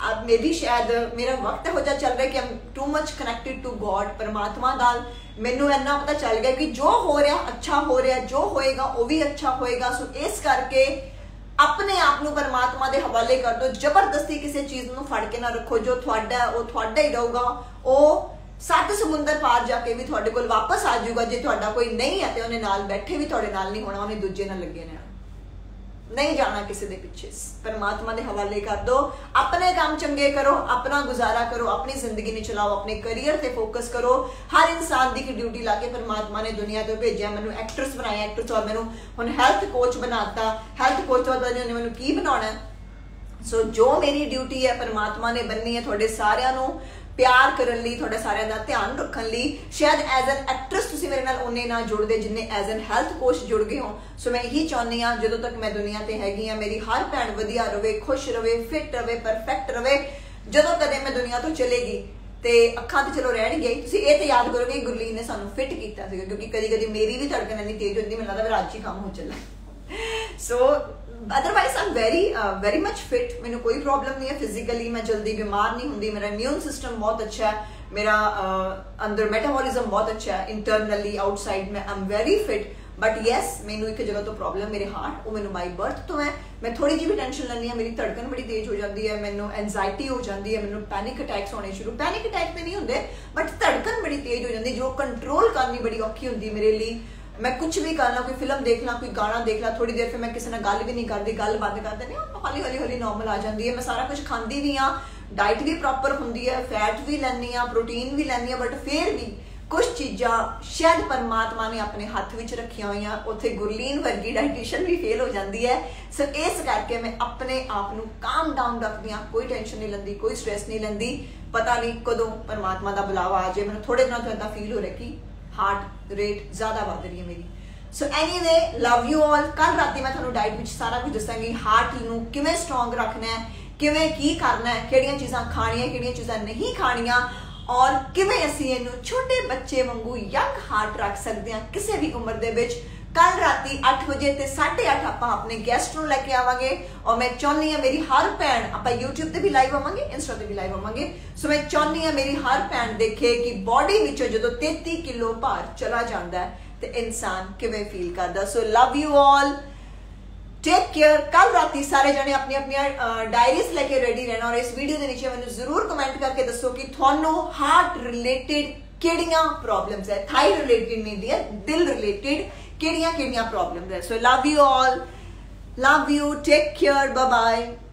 ਲਾਈਕ ਅਬ ਮੇਬੀ ਸ਼ਾਇਦ ਮੇਰਾ ਵਕਤ ਹੋ ਜਾ ਚੱਲ ਰਿਹਾ ਕਿ I'm too much connected to God ਪਰਮਾਤਮਾ ਨਾਲ ਮੈਨੂੰ ਇੰਨਾ ਪਤਾ ਚੱਲ ਗਿਆ ਕਿ ਜੋ ਹੋ ਰਿਹਾ ਅੱਛਾ ਹੋ ਰਿਹਾ, ਜੋ ਹੋਏਗਾ ਉਹ ਵੀ ਅੱਛਾ ਹੋਏਗਾ। ਸੋ ਇਸ ਕਰਕੇ ਆਪਣੇ ਆਪ ਨੂੰ ਪਰਮਾਤਮਾ ਦੇ ਹਵਾਲੇ ਕਰ ਦਿਓ। ਜ਼ਬਰਦਸਤੀ ਕਿਸੇ ਚੀਜ਼ ਨੂੰ ਫੜ ਕੇ ਨਾ ਰੱਖੋ। ਜੋ ਤੁਹਾਡਾ, ਉਹ ਤੁਹਾਡਾ ਹੀ ਰਹੂਗਾ, ਉਹ ਸੱਤ ਸਮੁੰਦਰ ਪਾਰ ਜਾ ਕੇ ਵੀ ਤੁਹਾਡੇ ਕੋਲ ਵਾਪਸ ਆ ਜਾਊਗਾ। ਜੇ ਤੁਹਾਡਾ ਕੋਈ ਨਹੀਂ ਹੈ ਤੇ ਉਹਨੇ ਨਾਲ ਬੈਠੇ ਵੀ ਤੁਹਾਡੇ ਨਾਲ ਨਹੀਂ ਹੋਣਾ ਉਹਨੇ ਦੂਜੇ ਨਾਲ ਲੱਗੇ ਨੇ ਨਹੀਂ ਜਾਣਾ ਕਿਸੇ ਦੇ ਪਿੱਛੇ। ਪਰਮਾਤਮਾ ਦੇ ਹਵਾਲੇ ਕਰ ਦੋ। ਆਪਣੇ ਕੰਮ ਚੰਗੇ ਕਰੋ, ਆਪਣਾ ਗੁਜ਼ਾਰਾ ਕਰੋ, ਆਪਣੀ ਜ਼ਿੰਦਗੀ ਨੂੰ ਚਲਾਓ, ਆਪਣੇ ਕੈਰੀਅਰ ਤੇ ਫੋਕਸ ਕਰੋ। ਹਰ ਇਨਸਾਨ ਦੀ ਕੀ ਡਿਊਟੀ ਲਾ ਕੇ ਪਰਮਾਤਮਾ ਨੇ ਦੁਨੀਆ ਤੇ ਭੇਜਿਆ, ਮੈਨੂੰ ਐਕਟਰਸ ਬਣਾਇਆ ਐਕਟਰਸ ਤੋਂ ਮੈਨੂੰ ਹੁਣ ਹੈਲਥ ਕੋਚ ਬਣਾਤਾ। ਹੈਲਥ ਕੋਚ ਤੋਂ ਬਾਅਦ ਮੈਨੂੰ ਕੀ ਬਣਾਉਣਾ? ਸੋ ਜੋ ਮੇਰੀ ਡਿਊਟੀ ਹੈ, ਪਰਮਾਤਮਾ ਨੇ ਬੰਨੀ ਹੈ ਤੁਹਾਡੇ ਸਾਰਿਆਂ ਨੂੰ। ਪਿਆਰ ਕਰਨ ਲਈ, ਤੁਹਾਡੇ ਸਾਰਿਆਂ ਦਾ ਧਿਆਨ ਰੱਖਣ ਲਈ। ਸ਼ਾਇਦ ਐਜ਼ ਐਨ ਐਕਟਰਸ ਤੁਸੀਂ ਮੇਰੇ ਨਾਲ ਉਹਨੇ ਨਾ ਜੁੜਦੇ, ਜਿੰਨੇ ਐਜ਼ ਐਨ ਹੈਲਥ ਕੋਚ ਜੁੜ ਗਏ ਹੋ। ਸੋ ਮੈਂ ਇਹੀ ਚਾਹੁੰਦੀ ਆ ਜਦੋਂ ਤੱਕ ਮੈਂ ਦੁਨੀਆ ਤੇ ਹੈਗੀ ਆ ਮੇਰੀ ਹਰ ਭੈਣ ਵਧੀਆ ਰਵੇ, ਖੁਸ਼ ਰਵੇ ਫਿੱਟ ਰਵੇ ਪਰਫੈਕਟ ਰਵੇ, ਜਦੋਂ ਕਦੇ ਮੈਂ ਦੁਨੀਆ ਤੋਂ ਚਲੇਗੀ ਤੇ ਅੱਖਾਂ ਤੇ ਚਲੋ ਰਹਿਣਗੇ। ਤੁਸੀਂ ਇਹ ਤੇ ਯਾਦ ਕਰੋਗੇ, ਗੁਰਲੀਨ ਨੇ ਸਾਨੂੰ ਫਿੱਟ ਕੀਤਾ ਸੀਗਾ, ਕਿਉਂਕਿ ਕਦੀ ਕਦੀ ਮੇਰੀ ਵੀ ਧੜਕਣ ਇੰਨੀ ਤੇਜ਼ ਹੁੰਦੀ, ਮੈਨੂੰ ਲੱਗਦਾ ਮੇਰਾ ਅੱਜ ਹੀ ਕੰਮ ਹੋ ਚੱਲਾ so otherwise I'm very very much fit ਮੈਨੂੰ ਕੋਈ ਪ੍ਰੋਬਲਮ ਨਹੀਂ ਹੈ ਫਿਜ਼ੀਕਲੀ ਮੈਂ ਜਲਦੀ ਬਿਮਾਰ ਨਹੀਂ ਹੁੰਦੀ ਮੇਰਾ ਇਮਿਊਨ ਸਿਸਟਮ ਬਹੁਤ ਅੱਛਾ ਹੈ ਮੇਰਾ ਅੰਦਰ ਮੈਟਾਬੋਲਿਜ਼ਮ ਬਹੁਤ ਅੱਛਾ ਹੈ ਇੰਟਰਨਲੀ ਆਊਟਸਾਈਡ ਮੈਂ I'm very fit but yes ਮੈਨੂੰ ਇੱਕ ਜਗ੍ਹਾ ਤੋਂ ਪ੍ਰੋਬਲਮ ਮੇਰੇ ਹਾਰਟ ਉਹ ਮੈਨੂੰ ਮਾਈ ਬਰਥ ਤੋਂ ਹੈ ਮੈਂ ਥੋੜੀ ਜਿਹੀ ਵੀ ਟੈਨਸ਼ਨ ਲੈਂਦੀ ਹਾਂ ਮੇਰੀ ਧੜਕਣ ਬੜੀ ਤੇਜ਼ ਹੋ ਜਾਂਦੀ ਹੈ ਮੈਨੂੰ ਐਂਜ਼ਾਇਟੀ ਹੋ ਜਾਂਦੀ ਹੈ ਮੈਨੂੰ ਪੈਨਿਕ ਅਟੈਕਸ ਹੋਣੇ ਸ਼ੁਰੂ ਪੈਨਿਕ ਅਟੈਕ ਤੇ ਨਹੀਂ ਹੁੰਦੇ ਬਟ ਧੜਕਣ ਬੜੀ ਤੇਜ਼ ਹੋ ਜਾਂਦੀ ਜੋ ਕੰਟਰੋਲ ਕਰਨੀ ਬੜੀ ਔਖੀ ਹੁੰਦੀ ਮੇਰੇ ਲਈ ਮੈਂ ਕੁਝ ਵੀ ਕਰਨਾ ਕੋਈ ਫਿਲਮ ਦੇਖ ਦੇਖਣਾ ਕੋਈ ਗਾਣਾ ਦੇਖਣਾ ਥੋੜੀ ਦੇਰ ਫਿਰ ਮੈਂ ਕਿਸੇ ਨਾਲ ਗੱਲ ਵੀ ਨਹੀਂ ਕਰਦੀ ਗੱਲ ਬੰਦ ਕਰ ਦਿੰਦੀ ਹਾਂ ਹੌਲੀ ਹੌਲੀ ਹੌਲੀ ਨਾਰਮਲ ਆ ਜਾਂਦੀ ਹੈ। ਮੈਂ ਸਾਰਾ ਕੁਝ ਖਾਂਦੀ ਵੀ ਆ ਡਾਈਟ ਵੀ ਪ੍ਰੋਪਰ ਹੁੰਦੀ ਹੈ ਫੈਟ ਵੀ ਲੈਣੀ ਆ ਪ੍ਰੋਟੀਨ ਵੀ ਲੈਣੀ ਆ ਬਟ ਫਿਰ ਵੀ ਕੁਝ ਚੀਜ਼ਾਂ ਸ਼ਾਇਦ ਪਰਮਾਤਮਾ ਨੇ ਆਪਣੇ ਹੱਥ ਵਿੱਚ ਰੱਖੀਆਂ ਹੋਈਆਂ, ਉੱਥੇ ਗੁਰਲੀਨ ਵਰਗੀ ਡਾਈਟੀਸ਼ੀਅਨ ਵੀ ਫੇਲ ਹੋ ਜਾਂਦੀ ਹੈ। ਸੋ ਇਸ ਕਰਕੇ ਮੈਂ ਆਪਣੇ ਆਪ ਨੂੰ ਕਾਮ ਡਾਊਨ ਰੱਖਦੀ ਆ ਕੋਈ ਟੈਨਸ਼ਨ ਨਹੀਂ ਲੈਂਦੀ, ਕੋਈ ਸਟ्रेस ਨਹੀਂ ਲੈਂਦੀ। ਪਤਾ ਨਹੀਂ ਕਦੋਂ ਪਰਮਾਤਮਾ ਦਾ ਬੁਲਾਵਾ ਆ ਜਾਏ, ਮੈਨੂੰ ਥੋੜੇ ਦਿਨਾਂ ਤੋਂ ਇਦਾਂ ਫੀਲ ਹੋ ਰਿਹਾ ਕਿ ਹਾਰਟ ਰੇਟ ਜ਼ਿਆਦਾ ਵੱਧ ਰਹੀ ਹੈ ਮੇਰੀ। ਸੋ ਐਨੀਵੇ ਲਵ ਯੂ ਆਲ ਕੱਲ ਰਾਤੀ ਮੈਂ ਤੁਹਾਨੂੰ ਡਾਈਟ ਵਿੱਚ ਸਾਰਾ ਕੁਝ ਦੱਸਾਂਗੀ। ਹਾਰਟ ਨੂੰ ਕਿਵੇਂ ਸਟਰੋਂਗ ਰੱਖਣਾ ਹੈ, ਕਿਵੇਂ ਕੀ ਕਰਨਾ ਹੈ, ਕਿਹੜੀਆਂ ਚੀਜ਼ਾਂ ਖਾਣੀਆਂ, ਕਿਹੜੀਆਂ ਚੀਜ਼ਾਂ ਨਹੀਂ ਖਾਣੀਆਂ, ਔਰ ਕਿਵੇਂ ਅਸੀਂ ਇਹਨੂੰ ਛੋਟੇ ਬੱਚੇ ਵਾਂਗੂ ਯੰਗ ਹਾਰਟ ਰੱਖ ਸਕਦੇ ਹਾਂ ਕਿਸੇ ਵੀ ਉਮਰ ਦੇ ਵਿੱਚ। ਕੱਲ ਰਾਤੀ 8 ਵਜੇ ਤੇ 8:30 ਆਪਾਂ ਆਪਣੇ ਗੈਸਟ ਨੂੰ ਲੈ ਕੇ ਆਵਾਂਗੇ ਔਰ ਮੈਂ ਚਾਹੁੰਦੀ ਹਾਂ ਮੇਰੀ ਹਰ ਭੈਣ ਆਪਾਂ YouTube ਤੇ ਵੀ ਲਾਈਵ ਆਵਾਂਗੇ ਇੰਸਟਾ ਤੇ ਵੀ ਲਾਈਵ ਆਵਾਂਗੇ ਸੋ ਮੈਂ ਚਾਹੁੰਦੀ ਹਾਂ ਮੇਰੀ ਹਰ ਭੈਣ ਦੇਖੇ ਕਿ ਬਾਡੀ ਵਿੱਚੋਂ ਜਦੋਂ 33 ਕਿਲੋ ਭਾਰ ਚਲਾ ਜਾਂਦਾ ਹੈ ਤੇ ਇਨਸਾਨ ਕਿਵੇਂ ਫੀਲ ਕਰਦਾ so love you all take care ਕੱਲ ਰਾਤੀ ਸਾਰੇ ਜਣੇ ਆਪਣੀ ਆਪਣੀਆਂ ਡਾਇਰੀਜ਼ ਲੈ ਕੇ ਰੈਡੀ ਰਹਿਣਾ ਔਰ ਇਸ ਵੀਡੀਓ ਦੇ ਨੀਚੇ ਮੈਨੂੰ ਜ਼ਰੂਰ ਕਮੈਂਟ ਕਰਕੇ ਦੱਸੋ ਕਿ ਤੁਹਾਨੂੰ ਹਾਰਟ ਰਿਲੇਟਡ ਕਿਹੜੀਆਂ ਪ੍ਰੋਬਲਮਸ ਹੈ ਥਾਈ ਰਿਲੇਟਡ ਨਹੀਂ ਦੀ ਦਿਲ related kiddiya kiddiya problem there. So love you all. Love you. Take care. Bye-bye.